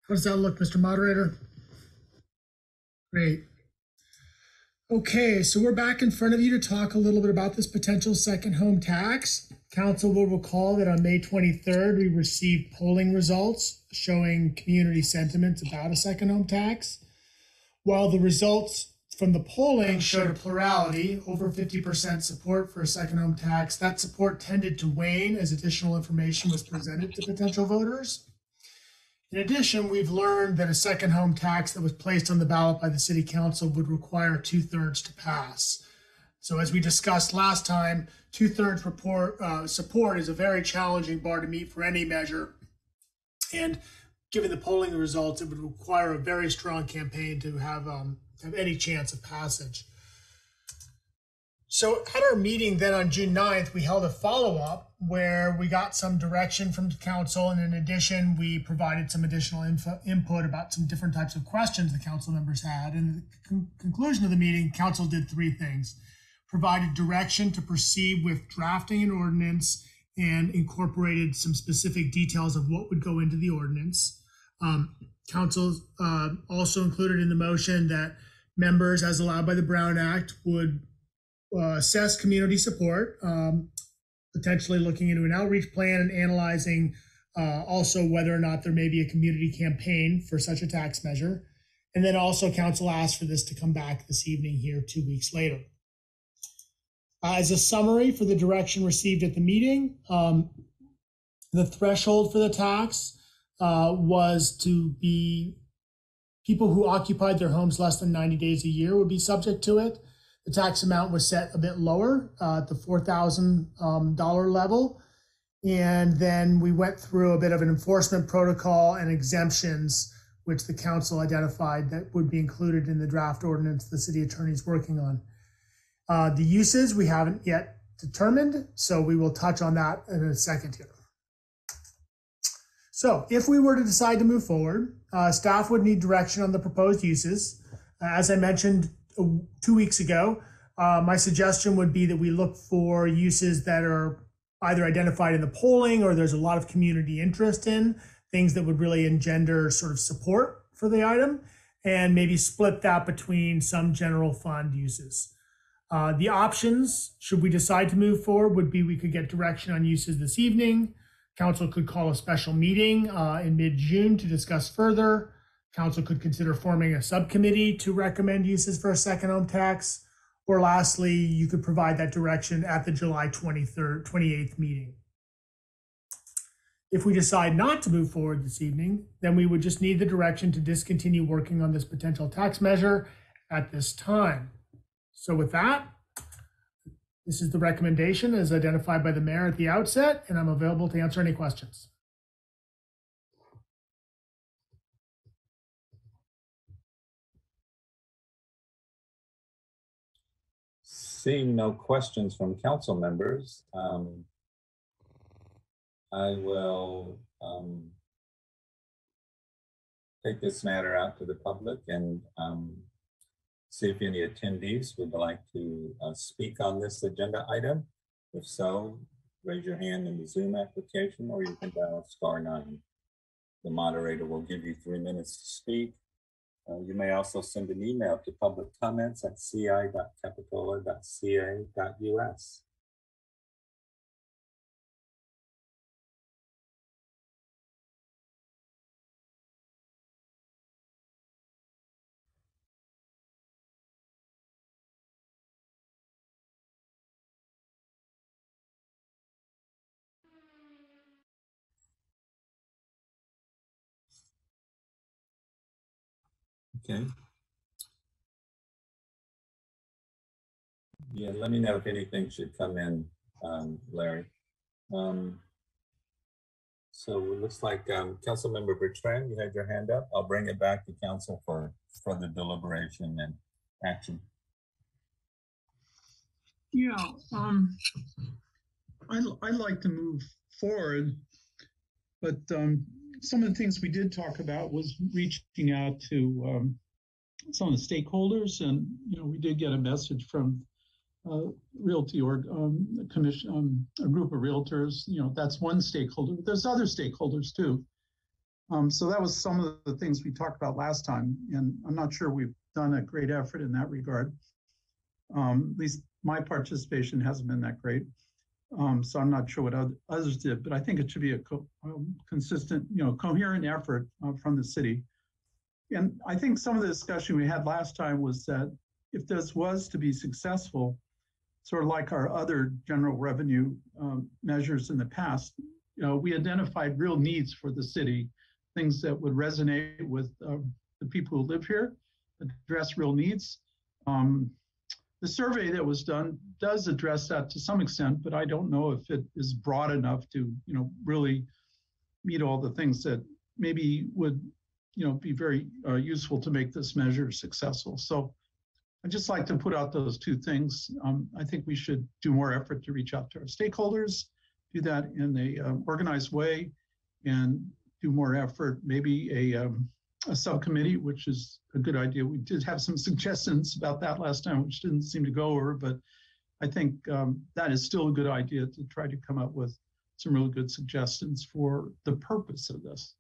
How does that look, Mr. Moderator? Great. Okay, so we're back in front of you to talk a little bit about this potential second home tax. Council will recall that on May 23rd, we received polling results showing community sentiments about a second home tax. While the results from the polling showed a plurality, over 50% support for a second home tax, that support tended to wane as additional information was presented to potential voters. In addition, we've learned that a second home tax that was placed on the ballot by the city council would require two thirds to pass. So as we discussed last time, two thirds uh, support is a very challenging bar to meet for any measure. And given the polling results, it would require a very strong campaign to have um, have any chance of passage. So at our meeting then on June 9th, we held a follow-up where we got some direction from the council. And in addition, we provided some additional info, input about some different types of questions the council members had. And the con- conclusion of the meeting, council did three things. Provided direction to proceed with drafting an ordinance and incorporated some specific details of what would go into the ordinance. Um, council uh, also included in the motion that members, as allowed by the Brown Act, would uh, assess community support, um, potentially looking into an outreach plan and analyzing uh, also whether or not there may be a community campaign for such a tax measure. And then also council asked for this to come back this evening here two weeks later. Uh, as a summary for the direction received at the meeting, um, the threshold for the tax uh, was to be people who occupied their homes less than 90 days a year would be subject to it. The tax amount was set a bit lower uh, at the $4,000 um, level. And then we went through a bit of an enforcement protocol and exemptions, which the council identified that would be included in the draft ordinance the city attorney is working on. Uh, the uses we haven't yet determined. So we will touch on that in a second here. So if we were to decide to move forward, uh, staff would need direction on the proposed uses. As I mentioned two weeks ago, uh, my suggestion would be that we look for uses that are either identified in the polling or there's a lot of community interest in, things that would really engender sort of support for the item, and maybe split that between some general fund uses. Uh, the options, should we decide to move forward, would be we could get direction on uses this evening. Council could call a special meeting uh, in mid-June to discuss further. Council could consider forming a subcommittee to recommend uses for a second home tax. Or lastly, you could provide that direction at the July 23rd, 28th meeting. If we decide not to move forward this evening, then we would just need the direction to discontinue working on this potential tax measure at this time. So with that, this is the recommendation as identified by the mayor at the outset, and I'm available to answer any questions. Seeing no questions from council members, um, I will um, take this matter out to the public and um, see if any attendees would like to uh, speak on this agenda item. If so, raise your hand in the Zoom application or you can dial star nine. The moderator will give you three minutes to speak. Uh, you may also send an email to public comments at ci.capitola.ca.us. Okay. Yeah, let me know if anything should come in, um, Larry. Um, so it looks like, um, Councilmember Bertrand, you had your hand up. I'll bring it back to council for further deliberation and action. Yeah, um, I, I like to move forward, but, um, some of the things we did talk about was reaching out to, um, some of the stakeholders and, you know, we did get a message from, uh, Realty or, um, commission, um, a group of realtors, you know, that's one stakeholder, but there's other stakeholders too. Um, so that was some of the things we talked about last time, and I'm not sure we've done a great effort in that regard. Um, at least my participation hasn't been that great. Um, so I'm not sure what oth- others did, but I think it should be a co- um, consistent, you know, coherent effort uh, from the city. And I think some of the discussion we had last time was that if this was to be successful, sort of like our other general revenue um, measures in the past, you know, we identified real needs for the city, things that would resonate with uh, the people who live here, address real needs. Um, the survey that was done does address that to some extent, but I don't know if it is broad enough to, you know, really meet all the things that maybe would, you know, be very uh, useful to make this measure successful. So I'd just like to put out those two things. Um, I think we should do more effort to reach out to our stakeholders, do that in a um, organized way, and do more effort, maybe a um, a subcommittee, which is a good idea. We did have some suggestions about that last time, which didn't seem to go over, but I think um, that is still a good idea to try to come up with some really good suggestions for the purpose of this.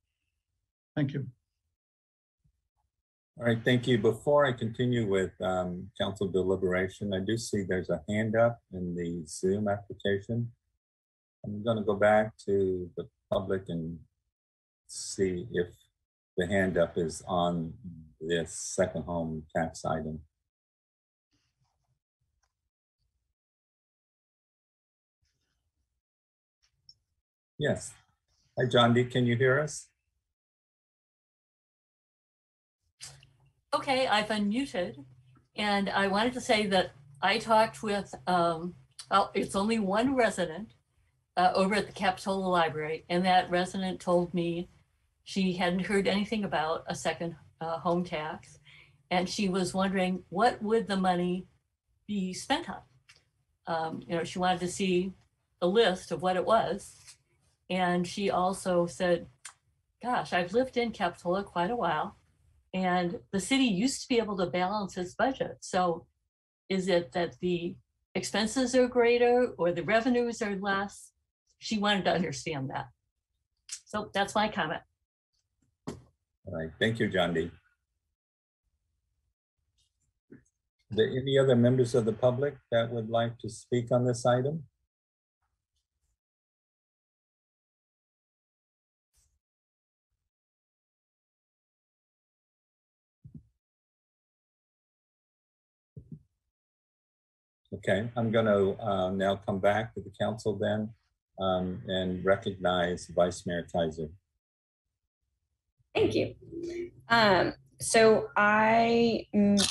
Thank you. All right, thank you. Before I continue with um, council deliberation, I do see there's a hand up in the Zoom application. I'm going to go back to the public and see if the hand up is on this second home tax item. Yes. Hi, John D. Can you hear us? Okay, I've unmuted. And I wanted to say that I talked with, um, well, it's only one resident uh, over at the Capitola Library, and that resident told me she hadn't heard anything about a second uh, home tax, and she was wondering what would the money be spent on. um, you know, she wanted to see a list of what it was. And she also said, gosh, I've lived in Capitola quite a while. And the city used to be able to balance its budget. So is it that the expenses are greater or the revenues are less? She wanted to understand that. So that's my comment. All right, thank you, John D. Are there any other members of the public that would like to speak on this item? Okay, I'm going to now come back to the council then um, and recognize Vice Mayor Keiser. Thank you. Um, so I, mm,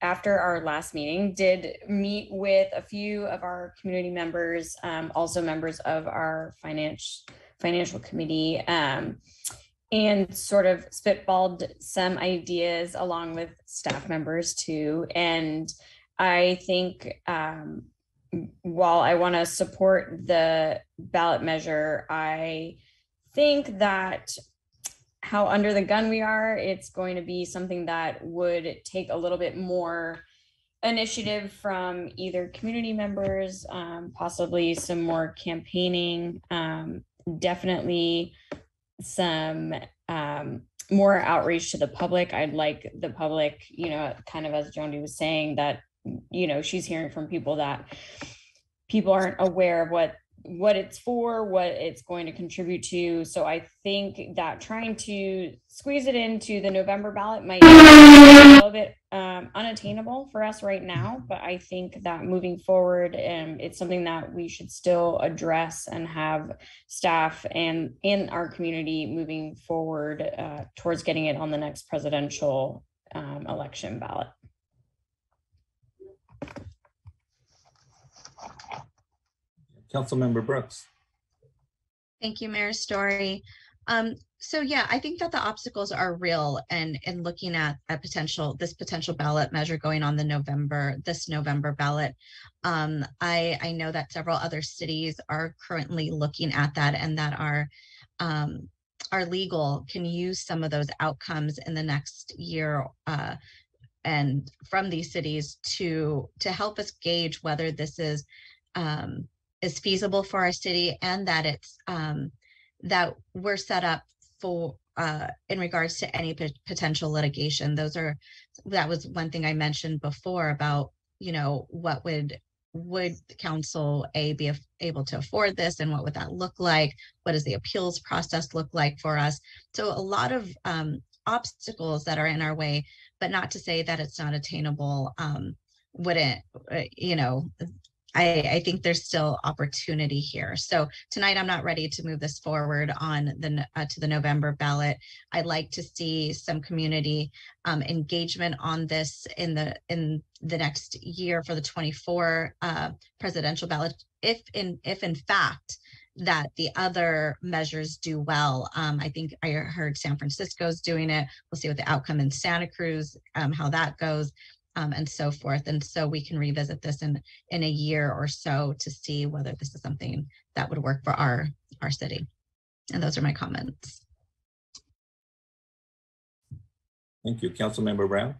after our last meeting, did meet with a few of our community members, um, also members of our finance financial committee, um, and sort of spitballed some ideas along with staff members too. And I think um, while I want to support the ballot measure, I think that how under the gun we are, it's going to be something that would take a little bit more initiative from either community members, um, possibly some more campaigning, um, definitely some um, more outreach to the public. I'd like the public, you know, kind of as Joni was saying, that you know she's hearing from people that people aren't aware of what what it's for what it's going to contribute to. So i think that trying to squeeze it into the november ballot might be a little bit um, unattainable for us right now but i think that moving forward um, it's something that we should still address and have staff and in our community moving forward uh, towards getting it on the next presidential um, election ballot Councilmember Brooks. Thank you, Mayor Storey. Um, so yeah, I think that the obstacles are real and in looking at a potential this potential ballot measure going on the November this November ballot. Um, I I know that several other cities are currently looking at that and that are um, are legal can use some of those outcomes in the next year uh, and from these cities to to help us gauge whether this is um, is feasible for our city and that it's um, that we're set up for uh, in regards to any p- potential litigation. Those are that was one thing I mentioned before about you know what would would council a be able to afford this and what would that look like what does the appeals process look like for us so a lot of um, obstacles that are in our way but not to say that it's not attainable um, wouldn't uh, you know I, I think there's still opportunity here. So tonight, I'm not ready to move this forward on the uh, to the November ballot. I'd like to see some community um, engagement on this in the in the next year for the 24 uh, presidential ballot. If in if in fact that the other measures do well. Um, I think I heard San Francisco's doing it. We'll see what the outcome in Santa Cruz, um, how that goes um, and so forth. And so we can revisit this in in a year or so to see whether this is something that would work for our our city. And those are my comments. Thank you, Councilmember Brown.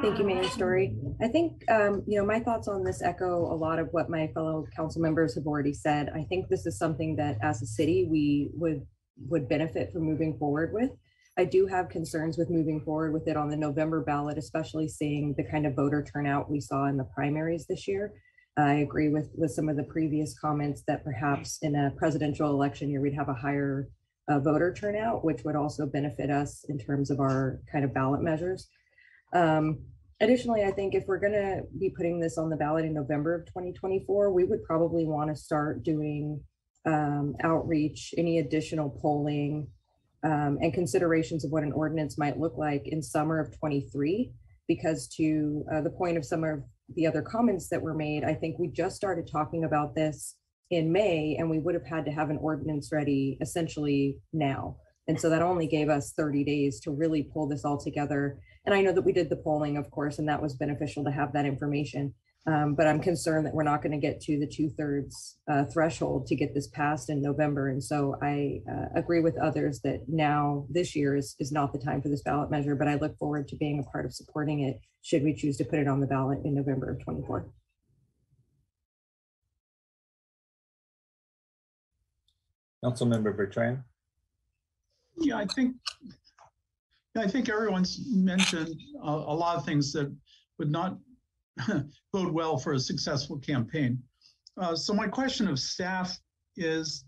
Thank you, Mayor Storey. I think, um, you know, my thoughts on this echo a lot of what my fellow council members have already said. I think this is something that as a city, we would would benefit from moving forward with. I do have concerns with moving forward with it on the November ballot, especially seeing the kind of voter turnout we saw in the primaries this year. I agree with, with some of the previous comments that perhaps in a presidential election year, we'd have a higher uh, voter turnout, which would also benefit us in terms of our kind of ballot measures. Um, additionally, I think if we're going to be putting this on the ballot in November of 2024, we would probably want to start doing um, outreach, any additional polling, um, and considerations of what an ordinance might look like in summer of 23 because to uh, the point of some of the other comments that were made i think we just started talking about this in may and we would have had to have an ordinance ready essentially now. And so that only gave us 30 days to really pull this all together. And i know that we did the polling of course and that was beneficial to have that information Um, but I'm concerned that we're not going to get to the two thirds uh, threshold to get this passed in November. And so I uh, agree with others that now this year is, is not the time for this ballot measure, but I look forward to being a part of supporting it should we choose to put it on the ballot in November of 24. Councilmember Bertrand? Yeah, I think, I think everyone's mentioned a, a lot of things that would not bode well for a successful campaign. Uh, so my question of staff is,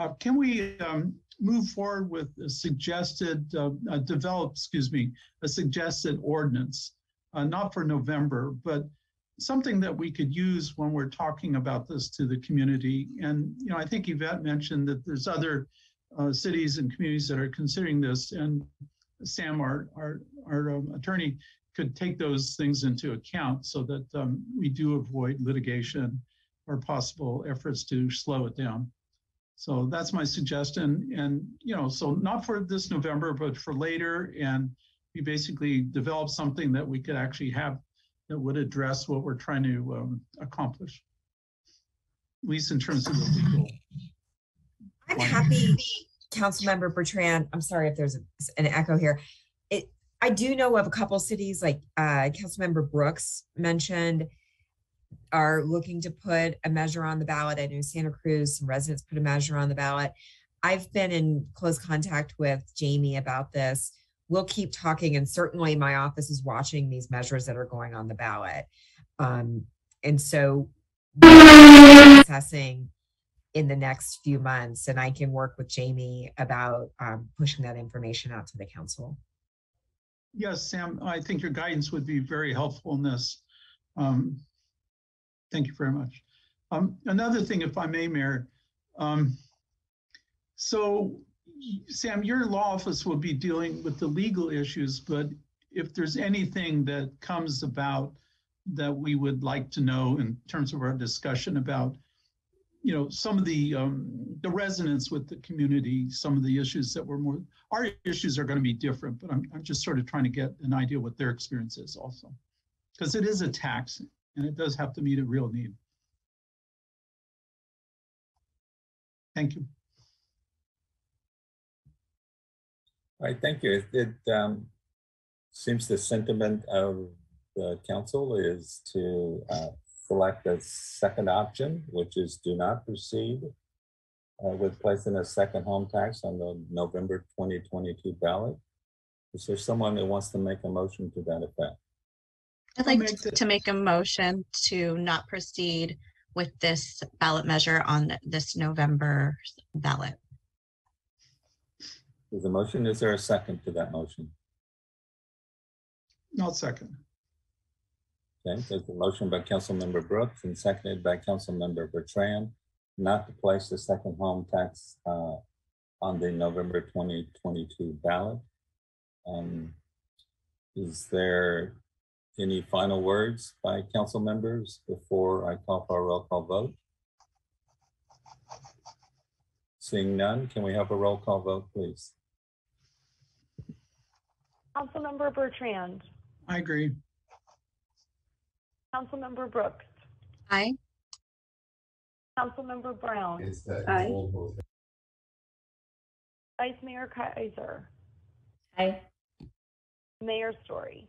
uh, can we um, move forward with a suggested, uh, develop, excuse me, a suggested ordinance, uh, not for November, but something that we could use when we're talking about this to the community. And, you know, I think Yvette mentioned that there's other uh, cities and communities that are considering this. And Sam, our, our, our um, attorney, could take those things into account so that um, we do avoid litigation or possible efforts to slow it down. So that's my suggestion. And, you know, so not for this November, but for later. And we basically develop something that we could actually have that would address what we're trying to um, accomplish, at least in terms of the legal. I'm happy, Councilmember Bertrand. I'm sorry if there's an echo here. I do know of a couple cities like uh, Councilmember Brooks mentioned are looking to put a measure on the ballot. I know Santa Cruz, some residents put a measure on the ballot. I've been in close contact with Jamie about this we'll keep talking. And certainly my office is watching these measures that are going on the ballot. Um, and so assessing in the next few months, and I can work with Jamie about um, pushing that information out to the council. Yes, Sam, I think your guidance would be very helpful in this. Um, thank you very much. Um, another thing, if I may, Mayor. Um, so Sam, your law office will be dealing with the legal issues, but if there's anything that comes about that we would like to know in terms of our discussion about, you know, some of the um, the resonance with the community, some of the issues that were more, our issues are going to be different, but I'm, I'm just sort of trying to get an idea what their experience is also. Because it is a tax and it does have to meet a real need. Thank you. All right, thank you. It, it um, seems the sentiment of the council is to uh, select a second option, which is do not proceed uh, with placing a second home tax on the November 2022 ballot. Is there someone that wants to make a motion to that effect? I'd like to, to make a motion to not proceed with this ballot measure on this November ballot. There's a motion. Is there a second to that motion? No second. Okay, there's a motion by Councilmember Brooks and seconded by Councilmember Bertrand not to place the second home tax uh, on the November 2022 ballot. Um, is there any final words by council members before I call for a roll call vote? Seeing none, can we have a roll call vote, please? Councilmember Bertrand, I agree. Councilmember Brooks, Aye. Councilmember Brown, Aye. Vice Mayor Keiser, Aye. Mayor Storey.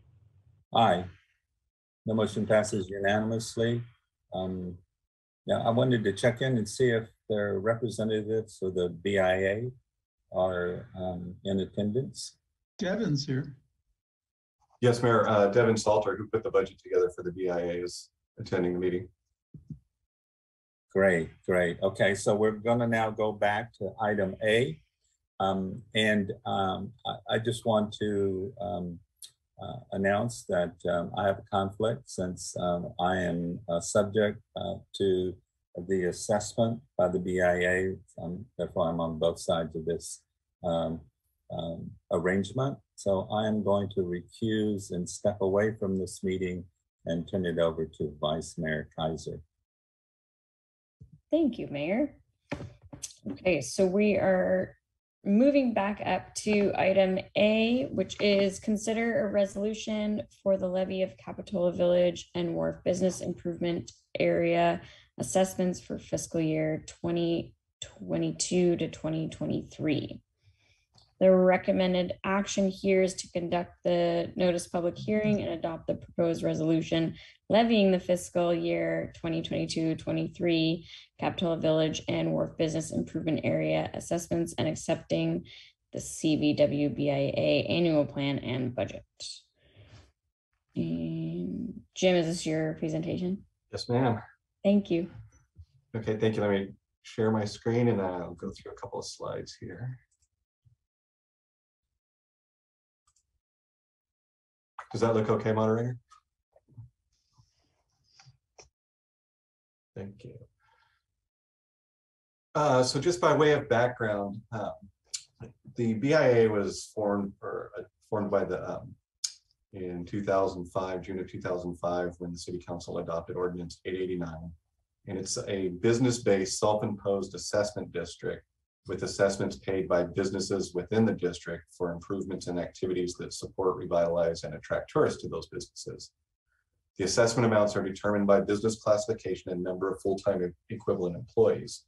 Aye. The motion passes unanimously. Um, yeah, I wanted to check in and see if their representatives of the BIA are um, in attendance. Devin's here. Yes, Mayor, uh, Devin Salter, who put the budget together for the BIA is attending the meeting. Great, great. Okay, so we're gonna now go back to item A. Um, and, um, I, I just want to, um, uh, announce that, um, I have a conflict since, um, I am, uh, subject, uh, to the assessment by the BIA. Um, therefore, I'm on both sides of this, arrangement. So I am going to recuse and step away from this meeting and turn it over to Vice Mayor Keiser. Thank you, Mayor. Okay, so we are moving back up to item A, which is consider a resolution for the levy of Capitola Village and Wharf Business Improvement Area assessments for fiscal year twenty twenty-two to twenty twenty-three. The recommended action here is to conduct the notice public hearing and adopt the proposed resolution levying the fiscal year 2022-23 Capitola Village and Wharf Business Improvement Area assessments and accepting the CVWBIA annual plan and budget. And Jim, is this your presentation? Yes, ma'am. Thank you. Okay, thank you. Let me share my screen and I'll go through a couple of slides here. Does that look okay, moderator? Thank you. Uh, so just by way of background, um, the BIA was formed or uh, formed by the um, in 2005, June of 2005, when the City Council adopted Ordinance 889. And it's a business-based self-imposed assessment district with assessments paid by businesses within the district for improvements and activities that support, revitalize, and attract tourists to those businesses. The assessment amounts are determined by business classification and number of full-time equivalent employees.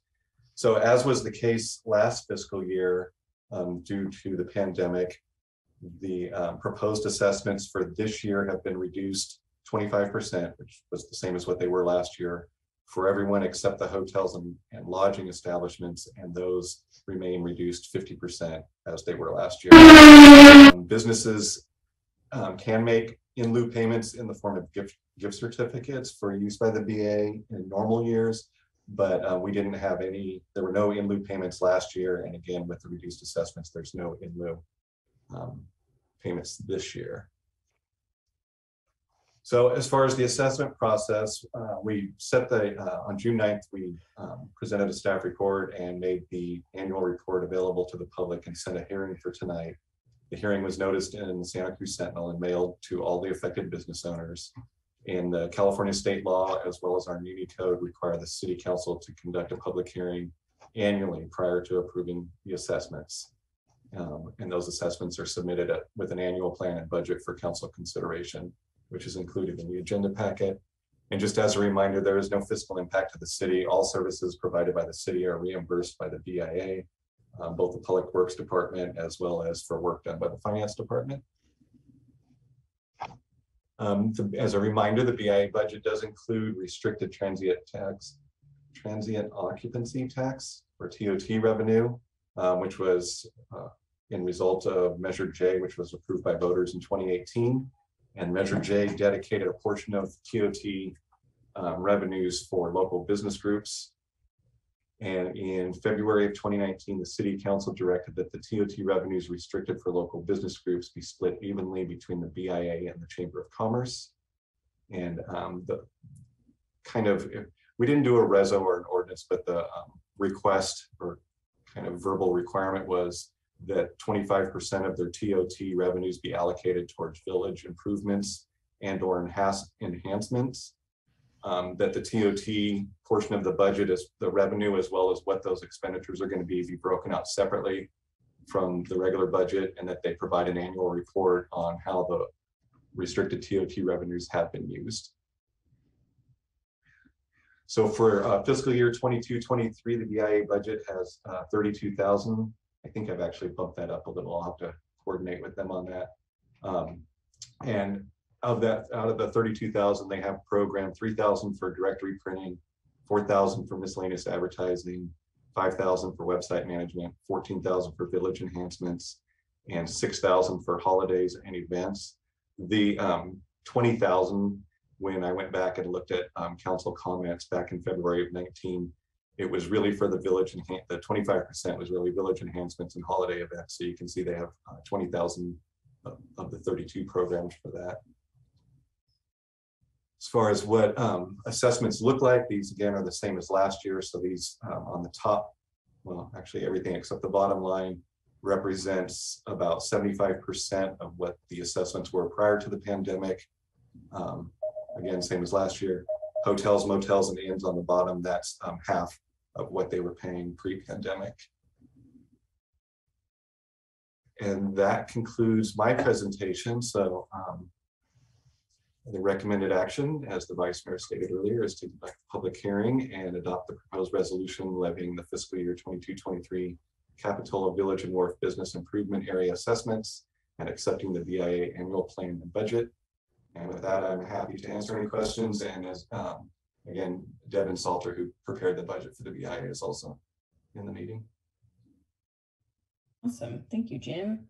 So as was the case last fiscal year, um, due to the pandemic, the um, proposed assessments for this year have been reduced 25%, which was the same as what they were last year, for everyone except the hotels and, and lodging establishments, and those remain reduced 50% as they were last year. Um, businesses um, can make in lieu payments in the form of gift gift certificates for use by the BA in normal years, but uh, we didn't have any. There were no in lieu payments last year, and again with the reduced assessments, there's no in lieu um, payments this year. So as far as the assessment process, uh, we set the, uh, on June 9th, we um, presented a staff report and made the annual report available to the public and set a hearing for tonight. The hearing was noticed in the Santa Cruz Sentinel and mailed to all the affected business owners. And the California state law, as well as our Muni code, require the city council to conduct a public hearing annually prior to approving the assessments. Um, and those assessments are submitted at- with an annual plan and budget for council consideration, which is included in the agenda packet. And just as a reminder, there is no fiscal impact to the city. All services provided by the city are reimbursed by the BIA, um, both the Public Works Department as well as for work done by the Finance Department. Um, the- as a reminder, the BIA budget does include restricted transient tax, transient occupancy tax or TOT revenue, uh, which was uh, in result of Measure J, which was approved by voters in 2018. And Measure J dedicated a portion of TOT um, revenues for local business groups. And in February of 2019, the city council directed that the TOT revenues restricted for local business groups be split evenly between the BIA and the Chamber of Commerce. And um, the kind of, we didn't do a reso or an ordinance, but the um, request or kind of verbal requirement was that 25% of their TOT revenues be allocated towards village improvements and or enhance enhancements. Um, that the TOT portion of the budget is the revenue as well as what those expenditures are going to be, be broken out separately from the regular budget and that they provide an annual report on how the restricted TOT revenues have been used. So for uh, fiscal year 22, 23, the BIA budget has uh, 32,000. I think I've actually bumped that up a little. I'll have to coordinate with them on that. Um, and of that, out of the 32,000, they have programmed 3,000 for directory printing, 4,000 for miscellaneous advertising, 5,000 for website management, 14,000 for village enhancements, and 6,000 for holidays and events. The um, 20,000 when I went back and looked at um, council comments back in February of 19, it was really for the village and the 25% was really village enhancements and holiday events. So you can see they have uh, 20,000 of, of the 32 programs for that. As far as what um, assessments look like, these again are the same as last year. So these um, on the top, well, actually everything except the bottom line represents about 75% of what the assessments were prior to the pandemic. Um, again, same as last year. Hotels, motels, and inns on the bottom, that's um, half of what they were paying pre-pandemic. And that concludes my presentation. So um, the recommended action, as the vice mayor stated earlier, is to conduct a public hearing and adopt the proposed resolution levying the fiscal year 22-23 Capitola Village and Wharf Business Improvement Area Assessments and accepting the BIA annual plan and budget. And with that, I'm happy to answer any questions. And as, um, again, Devin Salter, who prepared the budget for the BIA, is also in the meeting. Awesome. Thank you, Jim.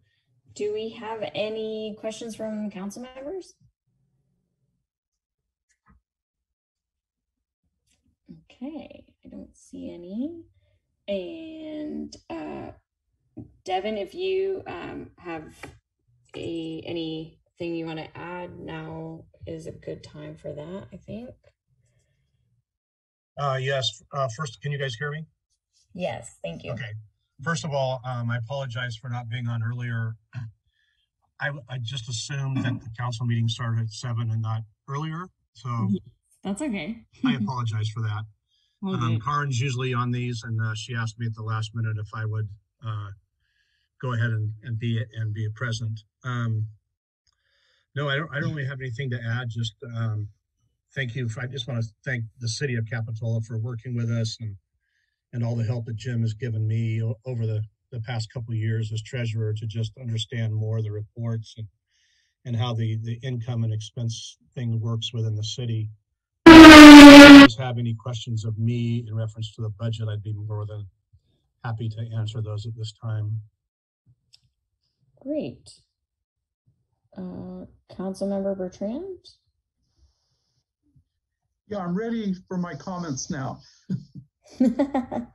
Do we have any questions from council members? Okay, I don't see any. And uh, Devin, if you um, have a anything you want to add, now is a good time for that, I think. Uh, yes, uh, first, can you guys hear me? Yes, thank you. Okay. First of all, um, I apologize for not being on earlier. I, I just assumed that the council meeting started at seven and not earlier, so That's okay. I apologize for that. All Um, good. Karen's usually on these and, uh, she asked me at the last minute if I would, uh, go ahead and, and be, and be present. Um, no, I don't, I don't really have anything to add, just, um, thank you. I just want to thank the city of Capitola for working with us and, and all the help that Jim has given me over the, the past couple of years as treasurer to just understand more the reports and, and how the, the income and expense thing works within the city. If you have any questions of me in reference to the budget, I'd be more than happy to answer those at this time. Great. Uh, Councilmember Bertrand? Yeah, I'm ready for my comments now.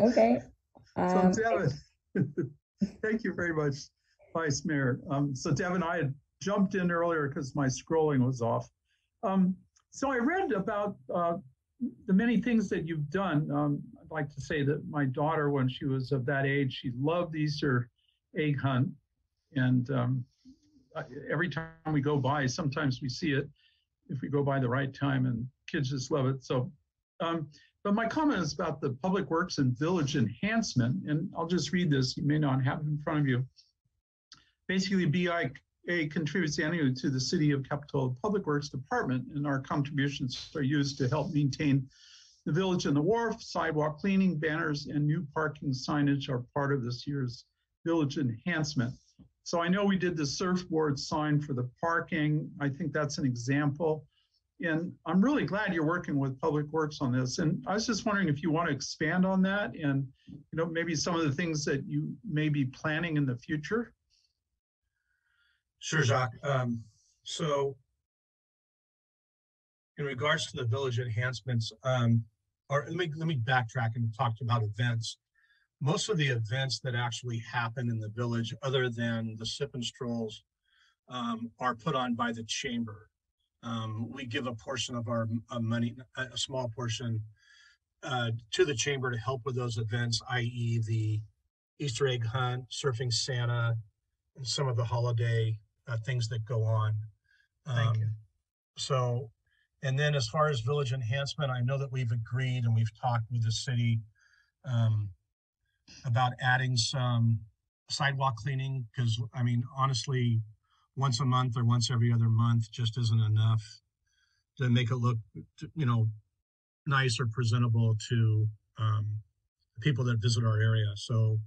Okay. So um, Devin, thank you very much, Vice Mayor. Um, so Devin, I had jumped in earlier because my scrolling was off. Um, so I read about, uh, the many things that you've done. Um, I'd like to say that my daughter, when she was of that age, she loved the Easter egg hunt. And, um, every time we go by, sometimes we see it if we go by the right time and kids just love it. So, um, but my comment is about the public works and village enhancement, and I'll just read this. You may not have it in front of you. Basically, BIA contributes annually to the City of Capitola Public Works Department, and our contributions are used to help maintain the village and the wharf, sidewalk cleaning, banners, and new parking signage are part of this year's village enhancement. So I know we did the surfboard sign for the parking. I think that's an example. And I'm really glad you're working with Public Works on this. And I was just wondering if you want to expand on that and, you know, maybe some of the things that you may be planning in the future. Sure, Jacques. Um, so in regards to the village enhancements, um, or let me, let me backtrack and talk about events. Most of the events that actually happen in the village, other than the sip and strolls, um, are put on by the chamber. Um, we give a portion of our uh, money, a, small portion, uh, to the chamber to help with those events, i.e. the Easter egg hunt, surfing Santa, and some of the holiday uh, things that go on. Thank you. Um, So, and then as far as village enhancement, I know that we've agreed and we've talked with the city um, about adding some sidewalk cleaning, because I mean, honestly, once a month or once every other month just isn't enough to make it look, you know, nice or presentable to um, people that visit our area. So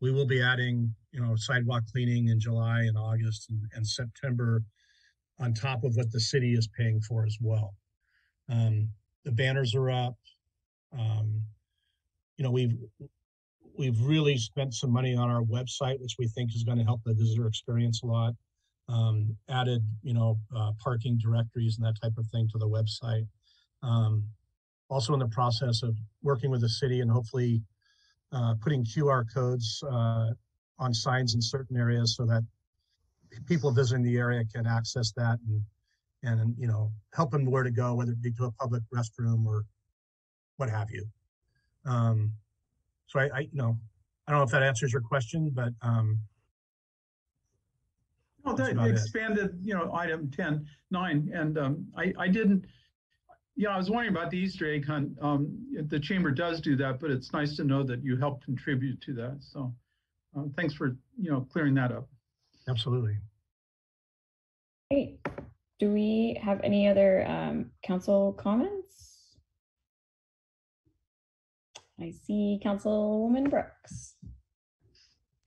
we will be adding, you know, sidewalk cleaning in July and August and, and September on top of what the city is paying for as well. Um, the banners are up. Um, you know, we've, we've really spent some money on our website, which we think is going to help the visitor experience a lot. Um, added, you know, uh, parking directories and that type of thing to the website. Um, also in the process of working with the city and hopefully uh, putting QR codes uh, on signs in certain areas so that people visiting the area can access that and and you know help them where to go, whether it be to a public restroom or what have you. Um, so I, I you know I don't know if that answers your question, but um, Well, That's that about it. expanded, you know, item 10, 9, and um, I, I didn't, yeah, I was wondering about the Easter egg hunt. Um, The chamber does do that, but it's nice to know that you help contribute to that, so. uh, thanks for, you know, clearing that up. Absolutely. Great. Do we have any other um, council comments? I see Councilwoman Brooks.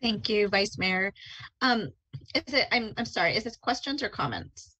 Thank you, Vice Mayor. Um, is it, I'm, I'm sorry, is this questions or comments?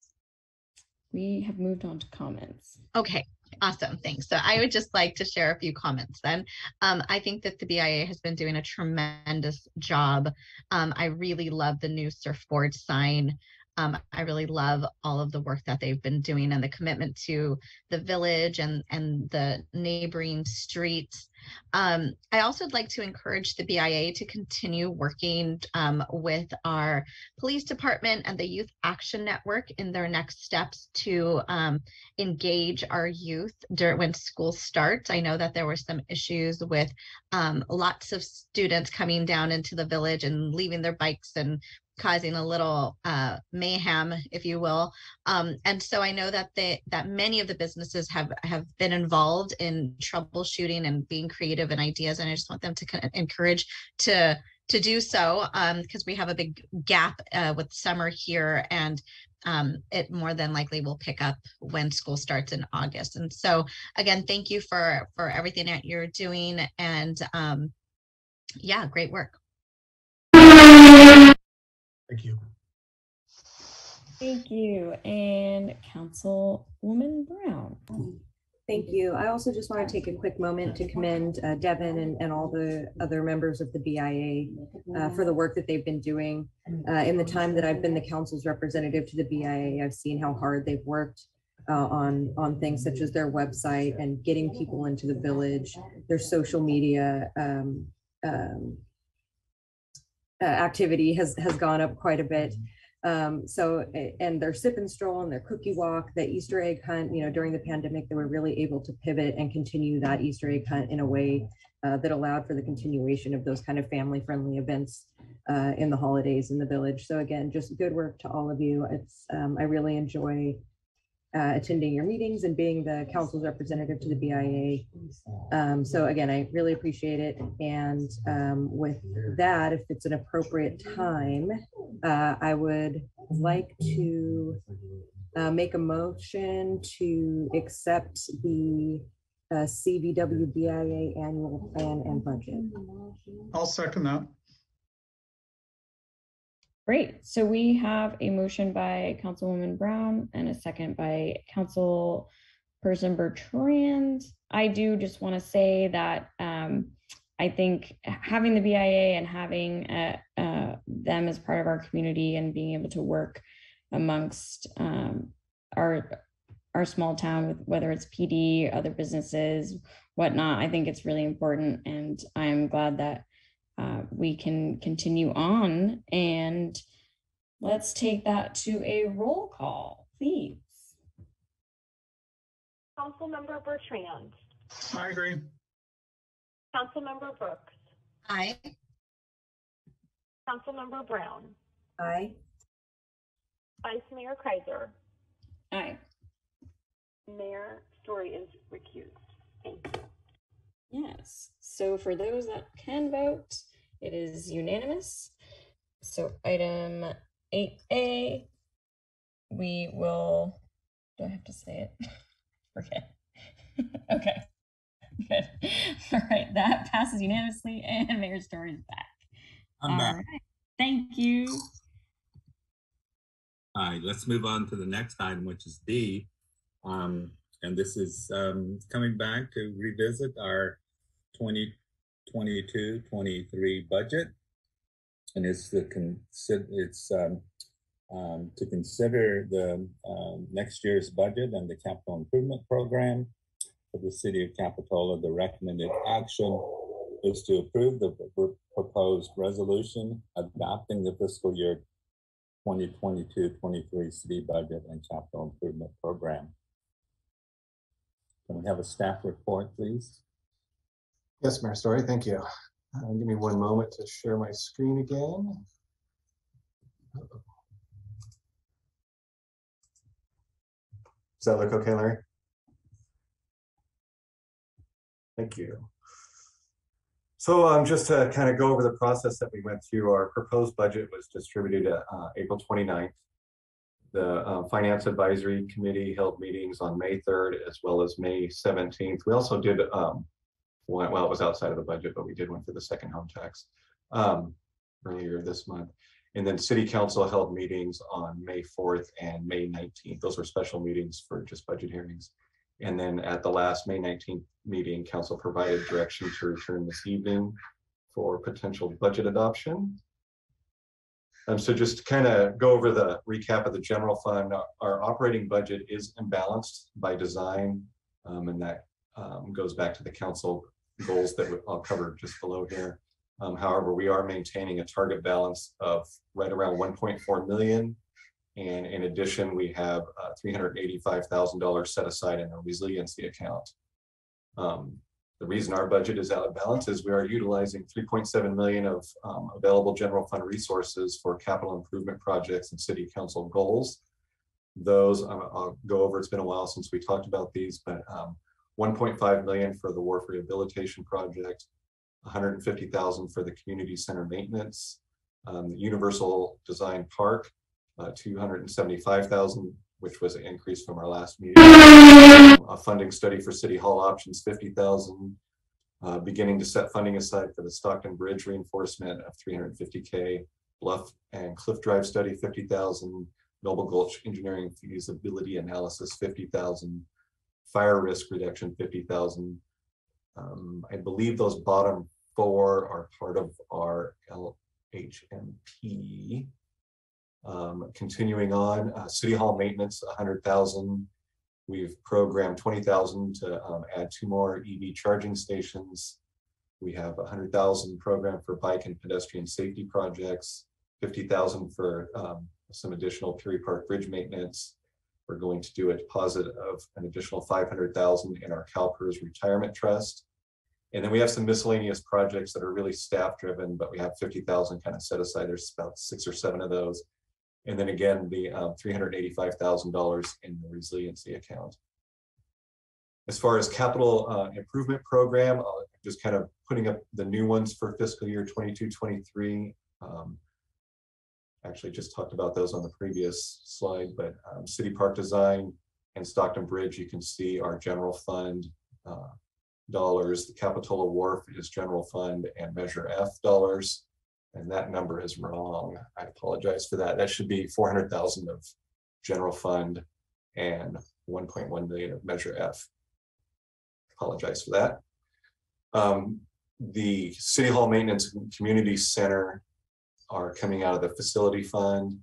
We have moved on to comments. Okay, awesome, thanks. So I would just like to share a few comments then. Um, I think that the BIA has been doing a tremendous job. Um, I really love the new surfboard sign. Um, I really love all of the work that they've been doing and the commitment to the village and, and the neighboring streets. Um, I also would like to encourage the BIA to continue working um, with our police department and the Youth Action Network in their next steps to um, engage our youth during when school starts. I know that there were some issues with um, lots of students coming down into the village and leaving their bikes and causing a little uh, mayhem, if you will. Um, and so I know that they that many of the businesses have have been involved in troubleshooting and being creative and ideas, and I just want them to kind of encourage to to do so because we have a big gap uh, with summer here and um, it more than likely will pick up when school starts in August. And so again, thank you for for everything that you're doing and um, yeah, great work. Thank you. Thank you. And Councilwoman Brown. Thank you. I also just want to take a quick moment to commend uh, Devin and, and all the other members of the BIA uh, for the work that they've been doing. Uh, in the time that I've been the council's representative to the BIA, I've seen how hard they've worked uh, on, on things such as their website and getting people into the village, their social media um, um, uh, activity has, has gone up quite a bit. Um, so, and their sip and stroll and their cookie walk, the Easter egg hunt, you know, during the pandemic, they were really able to pivot and continue that Easter egg hunt in a way uh, that allowed for the continuation of those kind of family friendly events uh, in the holidays in the village. So again, just good work to all of you. It's, um, I really enjoy uh, attending your meetings and being the council's representative to the BIA. Um, so again, I really appreciate it. And um, with that, if it's an appropriate time, uh, I would like to uh, make a motion to accept the uh, CVW BIA annual plan and budget. I'll second that. Great. So we have a motion by Councilwoman Brown and a second by Councilperson Bertrand. I do just want to say that um, I think having the BIA and having uh, uh, them as part of our community and being able to work amongst um, our our small town with whether it's PD, other businesses, whatnot, I think it's really important, and I'm glad that uh, we can continue on and let's take that to a roll call, please. Councilmember Bertrand, I agree. Councilmember Brooks, Aye. Councilmember Brown, Aye. Vice Mayor Keiser, Aye. Mayor Storey is recused. Thank you. Yes. So for those that can vote, it is unanimous. So item eight A, we will, do I have to say it? Forget. Okay. Good. All right, that passes unanimously and Mayor Storey is back. I'm All back. right. Thank you. All right, let's move on to the next item, which is D. Um, and this is, um, coming back to revisit our 2022-23 budget. And it's the it's, um, um, to consider the, um, next year's budget and the capital improvement program for the city of Capitola. The recommended action is to approve the pr- proposed resolution adopting the fiscal year 2022-23 city budget and capital improvement program. Can we have a staff report, please? Yes, Mayor Storey, thank you. Uh, Give me one moment to share my screen again. Does that look okay, Larry? Thank you. So um, just to kind of go over the process that we went through, our proposed budget was distributed uh, April 29th. The uh, Finance Advisory Committee held meetings on May 3rd as well as May 17th. We also did, um, one, well, it was outside of the budget, but we did one for the second home tax um, earlier this month. And then City Council held meetings on May 4th and May 19th. Those were special meetings for just budget hearings. And then at the last May 19th meeting, council provided direction to return this evening for potential budget adoption. Um, so just to kind of go over the recap of the general fund, our- operating budget is imbalanced by design. Um, and that um, goes back to the council goals that I'll cover just below here. Um, however, we are maintaining a target balance of right around 1.4 million. And in addition, we have uh, $385,000 set aside in a resiliency account. Um, the reason our budget is out of balance is we are utilizing 3.7 million of um, available general fund resources for capital improvement projects and city council goals. Those I'll, I'll go over. It's been a while since we talked about these, but 1.5 million for the wharf rehabilitation project, 150,000 for the community center maintenance, um, the universal design park, uh, 275,000, which was an increase from our last meeting. A funding study for city hall options, 50,000. Uh, beginning to set funding aside for the Stockton Bridge reinforcement of 350K, Bluff and Cliff Drive study, 50,000. Noble Gulch engineering feasibility analysis, 50,000. Fire risk reduction, 50,000. Um, I believe those bottom four are part of our LHMP. Um, continuing on, uh, City Hall maintenance, hundred thousand. We've programmed twenty thousand to, um, add two more EV charging stations. We have hundred thousand programmed for bike and pedestrian safety projects, fifty thousand for, um, some additional Peery Park Bridge maintenance. We're going to do a deposit of an additional five hundred thousand in our CalPERS Retirement Trust. And then we have some miscellaneous projects that are really staff driven, but we have fifty thousand kind of set aside. There's about six or seven of those. And then again, the um, three hundred eighty-five thousand dollars in the resiliency account. As far as capital uh, improvement program, uh, just kind of putting up the new ones for fiscal year 22-23. Um, Actually, just talked about those on the previous slide, but um, city park design and Stockton Bridge, you can see our general fund uh, dollars. The Capitola Wharf is general fund and Measure F dollars. And that number is wrong. I apologize for that. That should be four hundred thousand of general fund and one point one million of Measure F. Apologize for that. Um, the City Hall Maintenance Community Center are coming out of the facility fund.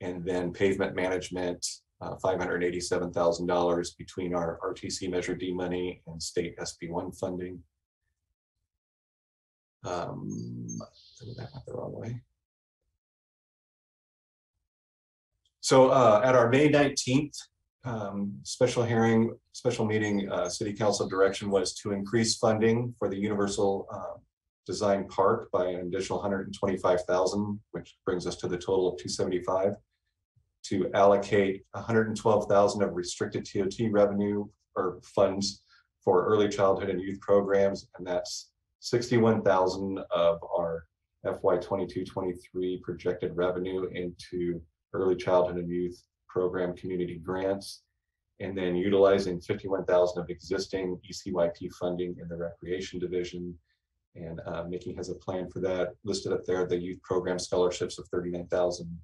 And then pavement management, uh, five hundred eighty-seven thousand dollars between our RTC Measure D money and state SB one funding. Um, that went the wrong way. So uh, at our May nineteenth um, special hearing, special meeting, uh, city council direction was to increase funding for the universal uh, design park by an additional hundred and twenty-five thousand, which brings us to the total of two seventy-five. To allocate hundred and twelve thousand of restricted TOT revenue or funds for early childhood and youth programs, and that's sixty-one thousand of our FY 22-23 projected revenue into early childhood and youth program community grants. And then utilizing fifty-one thousand of existing ECYP funding in the recreation division. And uh, Mickey has a plan for that listed up there, the youth program scholarships of thirty-nine thousand,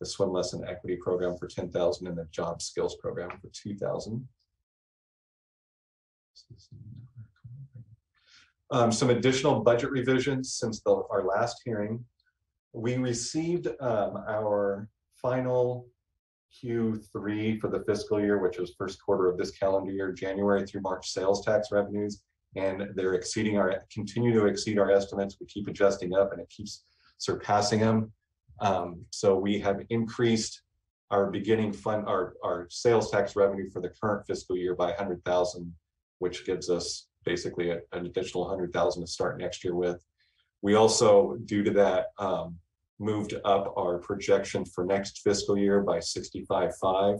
the swim lesson equity program for ten thousand, and the job skills program for two thousand. Um, some additional budget revisions since the, our last hearing. We received, um, our final Q three for the fiscal year, which was first quarter of this calendar year, January through March sales tax revenues. And they're exceeding our, continue to exceed our estimates. We keep adjusting up and it keeps surpassing them. Um, so we have increased our beginning fund, our, our sales tax revenue for the current fiscal year by hundred thousand, which gives us basically a- an additional hundred thousand to start next year with. We also, due to that, um, moved up our projection for next fiscal year by sixty-five five.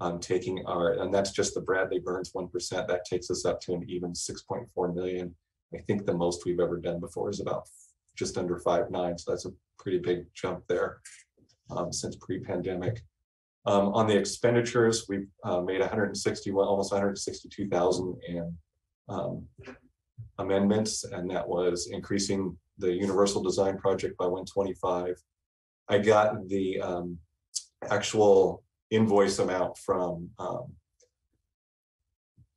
Um, taking our, and that's just the Bradley Burns one percent, that takes us up to an even six point four million. I think the most we've ever done before is about just under five nine, so that's a pretty big jump there um, since pre-pandemic. Um, on the expenditures, we've uh, made 161, almost 162,000 in um, amendments, and that was increasing the universal design project by 125. I got the um, actual invoice amount from um,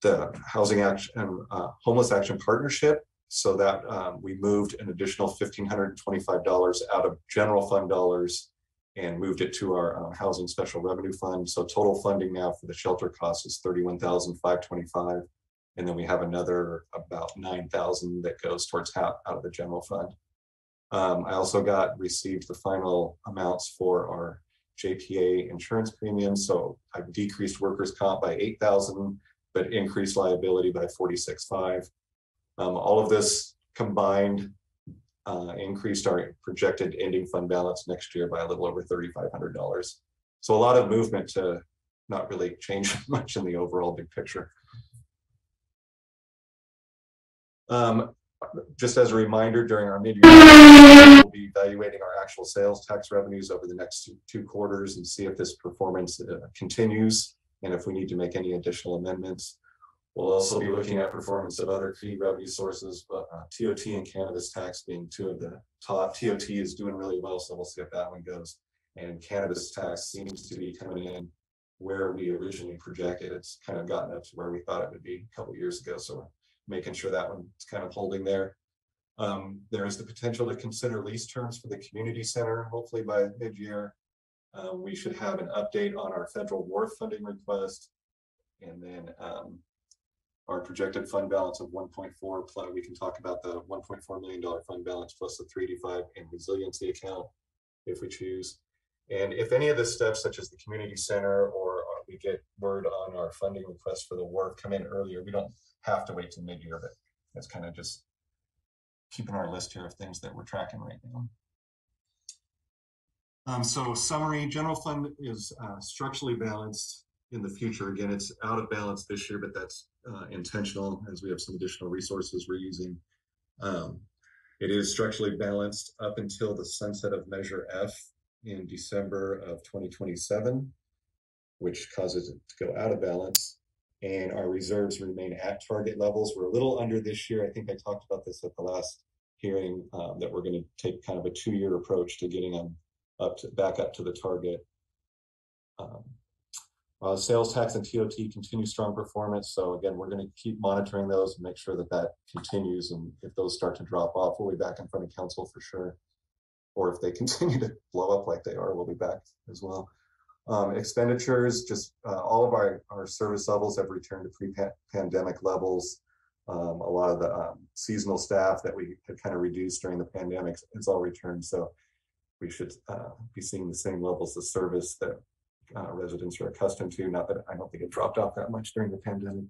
the Housing Action, uh, Homeless Action Partnership, so that um, we moved an additional fifteen hundred and twenty-five dollars out of general fund dollars and moved it to our uh, Housing Special Revenue Fund. So total funding now for the shelter costs is thirty-one thousand five twenty-five. And then we have another about nine thousand that goes towards out of the general fund. Um, I also got, received the final amounts for our JPA insurance premiums. So I've decreased workers' comp by eight thousand, but increased liability by forty-six five. Um, all of this combined uh, increased our projected ending fund balance next year by a little over thirty-five hundred dollars. So a lot of movement to not really change much in the overall big picture. Um, just as a reminder, during our mid-year, we'll be evaluating our actual sales tax revenues over the next two- quarters and see if this performance uh, continues and if we need to make any additional amendments. We'll also be looking at performance of other key revenue sources, but uh, TOT and cannabis tax being two of the top. TOT is doing really well, so we'll see if that one goes. And cannabis tax seems to be coming in where we originally projected. It's kind of gotten up to where we thought it would be a couple years ago, so making sure that one's kind of holding there. Um, there is the potential to consider lease terms for the community center, hopefully by mid-year. Uh, we should have an update on our federal wharf funding request. And then, um, our projected fund balance of one point four, plus we can talk about the one point four million dollar fund balance plus the three eighty-five in resiliency account if we choose. And if any of the steps such as the community center or we get word on our funding request for the work come in earlier, we don't have to wait till mid-year, but it's kind of just keeping our list here of things that we're tracking right now. Um, so summary, general fund is uh, structurally balanced in the future. Again, it's out of balance this year, but that's uh, intentional as we have some additional resources we're using. Um, it is structurally balanced up until the sunset of Measure F in December of 2027, which causes it to go out of balance. And our reserves remain at target levels. We're a little under this year. I think I talked about this at the last hearing um, that we're going to take kind of a two-year approach to getting them up to back up to the target. Um, uh, sales tax and TOT continue strong performance. So again, we're going to keep monitoring those and make sure that that continues. And if those start to drop off, we'll be back in front of council for sure. Or if they continue to blow up like they are, we'll be back as well. Um, expenditures, just uh, all of our, our service levels have returned to pre-pandemic levels. Um, a lot of the um, seasonal staff that we had kind of reduced during the pandemic, it's all returned. So we should uh, be seeing the same levels of service that uh, residents are accustomed to. Not that I don't think it dropped off that much during the pandemic.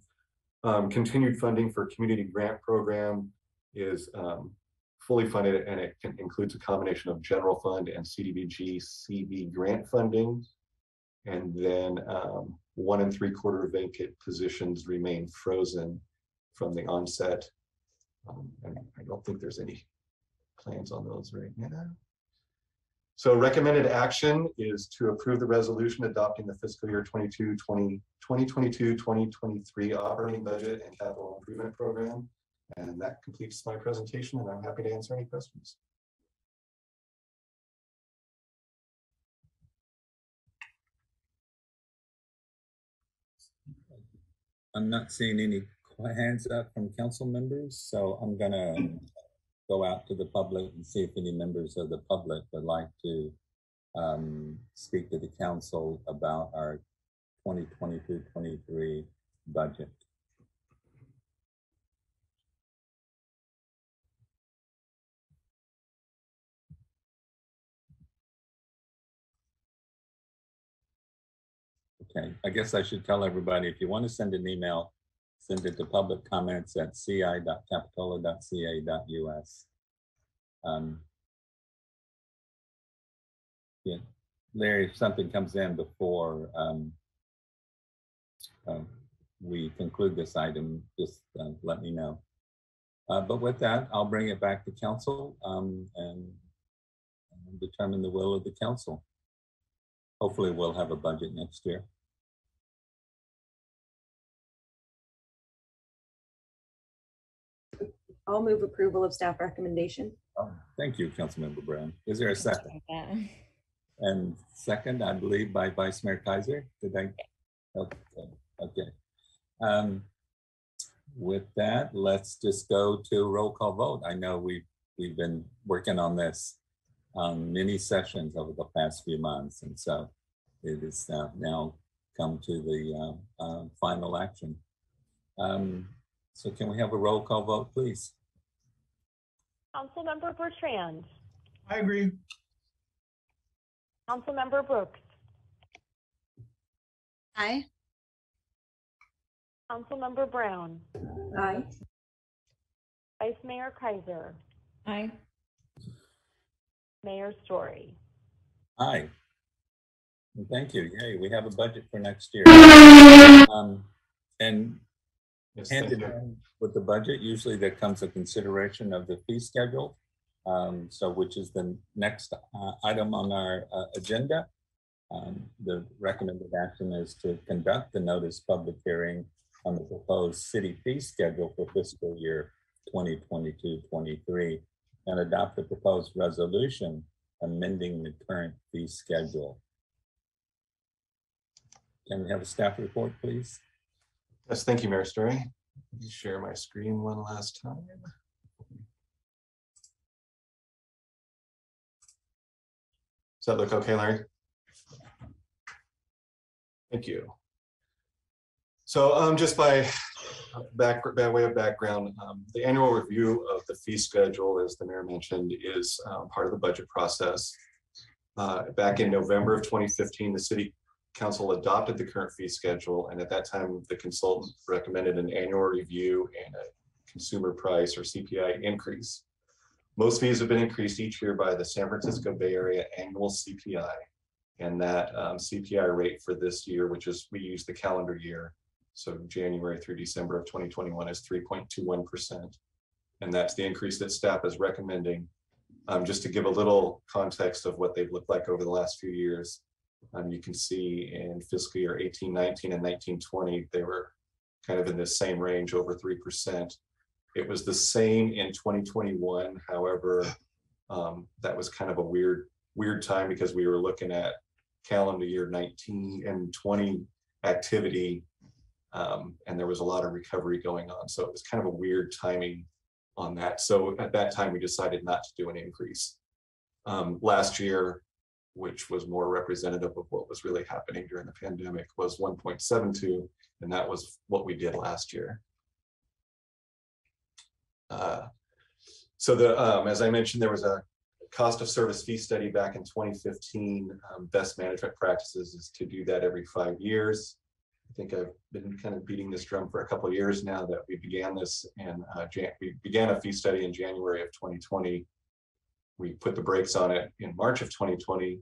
Um, continued funding for community grant program is um, fully funded and it includes a combination of general fund and CDBG CV grant funding. And then um, one and three quarter vacant positions remain frozen from the onset. Um, and I don't think there's any plans on those right now. So recommended action is to approve the resolution adopting the fiscal year 22, 20, 2022, 2023 operating budget and capital improvement program. And that completes my presentation and I'm happy to answer any questions. I'm not seeing any hands up from council members, so I'm gonna go out to the public and see if any members of the public would like to um, speak to the council about our 2022-23 budget. Okay, I guess I should tell everybody, if you want to send an email, send it to public comments at ci.capitola.ca.us. Um, yeah, Larry, if something comes in before um, uh, we conclude this item, just uh, let me know. Uh, But with that, I'll bring it back to council um, and and determine the will of the council. Hopefully, we'll have a budget next year. I'll move approval of staff recommendation. Thank you, Councilmember Brown. Is there a second? And second, I believe by Vice Mayor Keiser, did I? Okay, okay. Um, With that, let's just go to roll call vote. I know we've, we've been working on this um, many sessions over the past few months, and so it is uh, now come to the uh, uh, final action. Um, So can we have a roll call vote, please? Councilmember Bertrand, I agree. Councilmember Brooks, Aye. Councilmember Brown, Aye. Vice Mayor Keiser, Aye. Mayor Storey. Aye. Well, Thank you. Yay, we have a budget for next year. Um, And Yes, thank handed you. in with the budget, usually there comes a consideration of the fee schedule. Um, So which is the next uh, item on our uh, agenda. Um, The recommended action is to conduct the notice public hearing on the proposed city fee schedule for fiscal year 2022-23 and adopt the proposed resolution amending the current fee schedule. Can we have a staff report, please? Yes, thank you, Mayor Storey. Let me Share my screen one last time. Does that look okay, Larry? Thank you. So um, just by back, by way of background, um, the annual review of the fee schedule, as the mayor mentioned, is um, part of the budget process. Uh, Back in November of 2015, the city council adopted the current fee schedule, and at that time, the consultant recommended an annual review and a consumer price or CPI increase. Most fees have been increased each year by the San Francisco Bay Area annual CPI. And that um, CPI rate for this year, which is, we use the calendar year, so January through December of 2021 is 3.21%. And that's the increase that staff is recommending. Um, Just to give a little context of what they've looked like over the last few years, um, you can see in fiscal year eighteen nineteen and nineteen twenty, they were kind of in the same range, over three percent. It was the same in twenty twenty-one, however, um, that was kind of a weird, weird time because we were looking at calendar year nineteen and twenty activity. Um, and there was a lot of recovery going on, so it was kind of a weird timing on that. So at that time, we decided not to do an increase. Um, last year, which was more representative of what was really happening during the pandemic, was one point seven two, and that was what we did last year. Uh, So the, um, as I mentioned, there was a cost of service fee study back in twenty fifteen. Um, Best management practices is to do that every five years. I think I've been kind of beating this drum for a couple of years now that we began this and uh, we began a fee study in January of twenty twenty we put the brakes on it in March of 2020.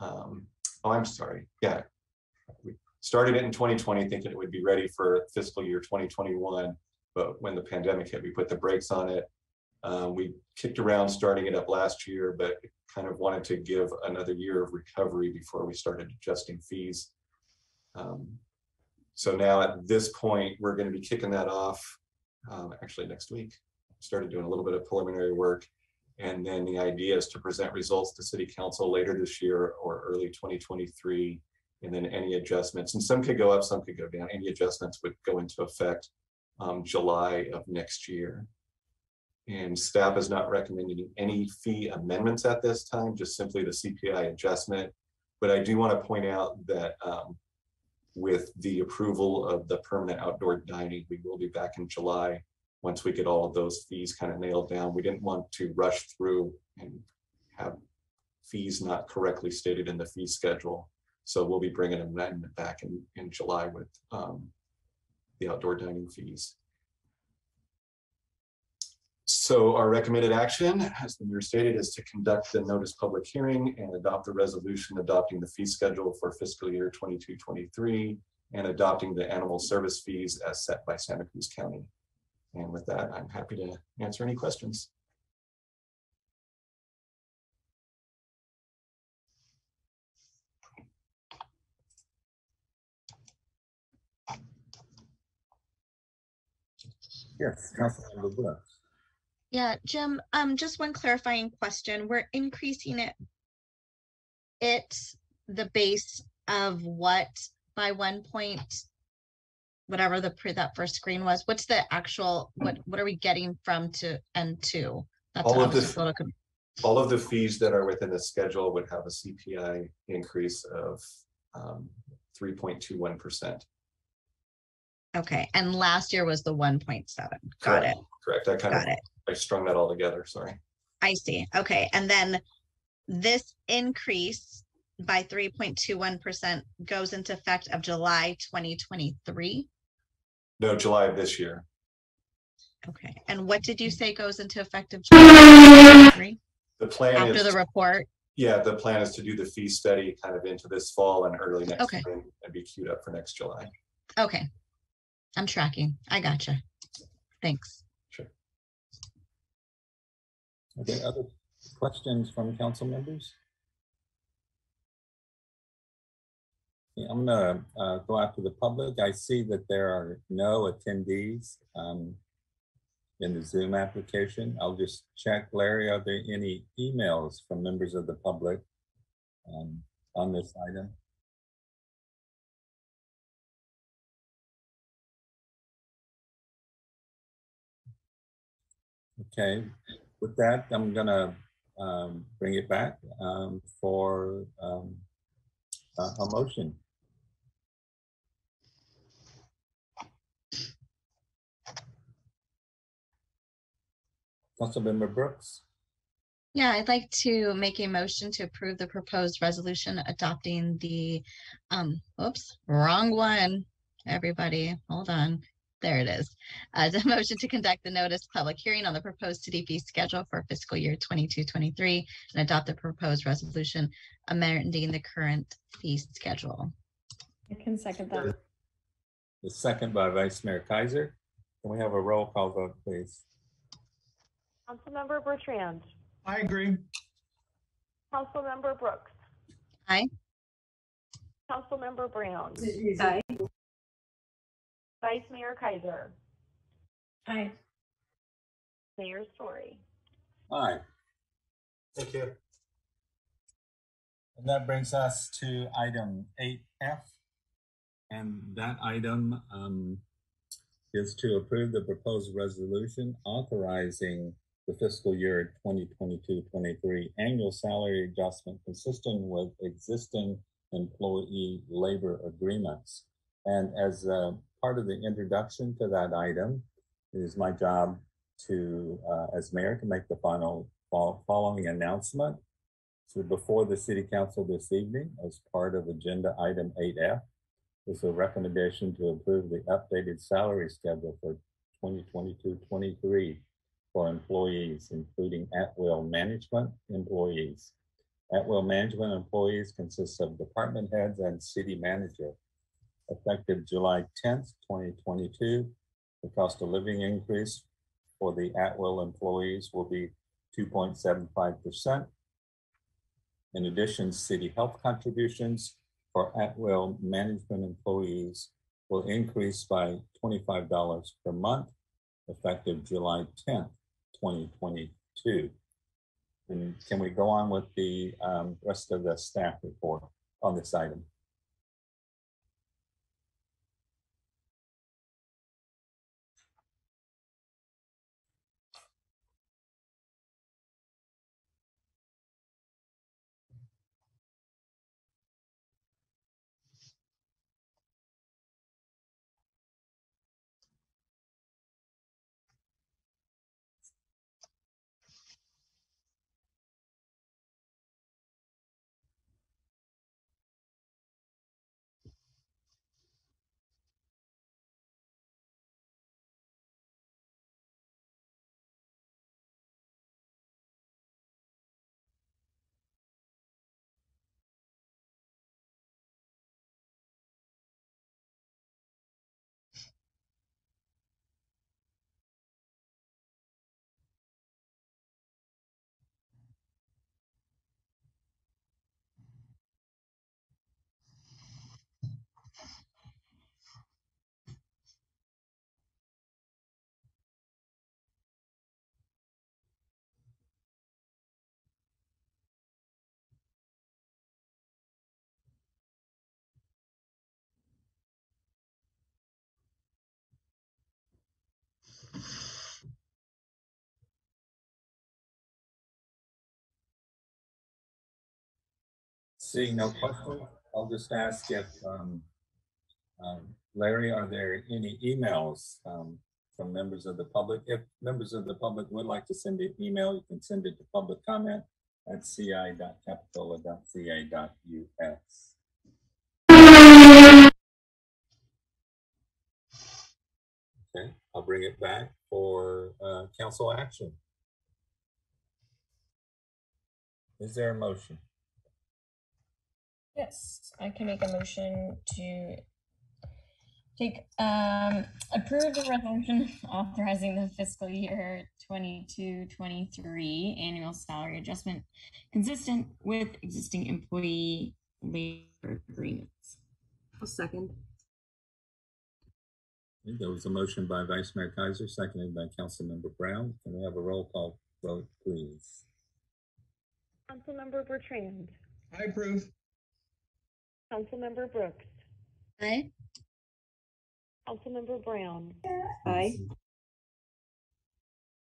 Um, oh, I'm sorry. Yeah. We started it in 2020 thinking it would be ready for fiscal year 2021. But when the pandemic hit, we put the brakes on it. Uh, we kicked around starting it up last year, but kind of wanted to give another year of recovery before we started adjusting fees. Um, so now at this point, we're going to be kicking that off um, actually next week. Started doing a little bit of preliminary work. And then the idea is to present results to city council later this year or early twenty twenty-three. And then any adjustments, and some could go up, some could go down. Any adjustments would go into effect um, July of next year. And staff is not recommending any fee amendments at this time, just simply the CPI adjustment. But I do want to point out that um, with the approval of the permanent outdoor dining, we will be back in July once we get all of those fees kind of nailed down, we didn't want to rush through and have fees not correctly stated in the fee schedule. So we'll be bringing an amendment back in, in July with um, the outdoor dining fees. So our recommended action, as the mayor stated, is to conduct the notice public hearing and adopt the resolution adopting the fee schedule for fiscal year 22-23 and adopting the animal service fees as set by Santa Cruz County. And with that, I'm happy to answer any questions. Yes, Councilmember Brooks. Yeah, Jim, um, just one clarifying question. We're increasing it. It's the base of what by one point? Whatever the pre, that first screen was, what's the actual, what, what are we getting from to N two? That's All of the- a little, con- All of the fees that are within the schedule would have a CPI increase of um, three point two one percent. okay, and last year was the one point seven. Got it, Correct. I kind got of, it. I strung that all together, sorry. I see. Okay, and then this increase by three point two one percent goes into effect of July twenty twenty-three. No, July of this year. Okay, and what did you say goes into effect of July 23? The plan After is, the report? yeah, the plan is to do the fee study kind of into this fall and early next Okay. spring and be queued up for next July. Okay. I'm tracking. I gotcha. Thanks. Sure. Okay, other questions from council members? I'm gonna uh, go out to the public. I see that there are no attendees um, in the Zoom application. I'll just check, Larry, are there any emails from members of the public um, on this item? Okay, with that, I'm gonna um, bring it back um, for um, a motion. Councilmember Brooks, Yeah, I'd like to make a motion to approve the proposed resolution adopting the, um, oops, wrong one. Everybody, hold on. There it is. Uh, the motion to conduct the notice public hearing on the proposed city fee schedule for fiscal year 22-23 and adopt the proposed resolution amending the current fee schedule. I can second that. the second by Vice Mayor Keiser. Can we have a roll call vote, please? Councilmember Bertrand, I agree. Councilmember Brooks, Aye. Councilmember Brown, Aye. Vice Mayor Keiser, Aye. Mayor Storey. Aye. Thank you. And that brings us to item eight F. And that item um, is to approve the proposed resolution authorizing the fiscal year 2022-23 annual salary adjustment consistent with existing employee labor agreements. And as part of the introduction to that item, it is my job to, uh, as mayor, to make the final following announcement. So before the city council this evening, as part of agenda item eight F, is a recommendation to approve the updated salary schedule for 2022-23 for employees, including at-will management employees. At-will management employees consists of department heads and city manager. Effective July tenth, twenty twenty-two, the cost of living increase for the at-will employees will be two point seven five percent. In addition, city health contributions for at-will management employees will increase by twenty-five dollars per month effective July tenth, twenty twenty-two. And can we go on with the um, rest of the staff report on this item? Seeing no questions, I'll just ask if, um, um, Larry, are there any emails, um, from members of the public? If members of the public would like to send an email, you can send it to public comment at ci.capitola.ca.us. Okay, I'll bring it back for, uh, council action. Is there a motion? Yes, I can make a motion to take, um, approve the resolution authorizing the fiscal year 22-23 annual salary adjustment consistent with existing employee labor agreements. A second. Okay, There was a motion by Vice Mayor Keiser, seconded by Councilmember Brown. Can we have a roll call vote, please? Councilmember Bertrand, I approve. Councilmember Brooks, Aye. Councilmember Brown, Aye.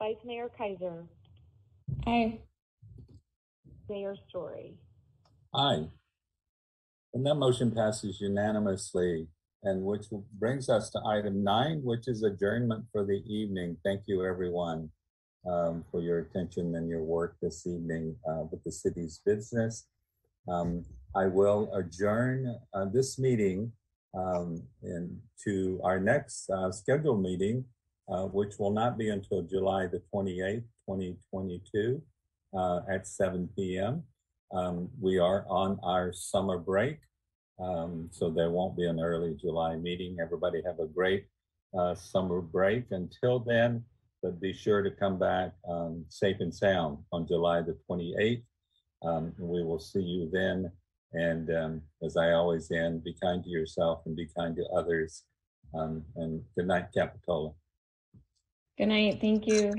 Vice Mayor Keiser, Aye. Mayor Storey. Aye. And that motion passes unanimously, and which brings us to item nine, which is adjournment for the evening. Thank you, everyone, um, for your attention and your work this evening uh, with the city's business. Um, I will adjourn uh, this meeting um, to our next uh, scheduled meeting, uh, which will not be until July the 28th, 2022 uh, at 7 p.m. Um, we are on our summer break, um, so there won't be an early July meeting. Everybody have a great uh, summer break. Until then, but be sure to come back um, safe and sound on July the 28th. Um, and we will see you then. And um, as I always end, be kind to yourself and be kind to others. Um, and good night, Capitola. Good night. Thank you.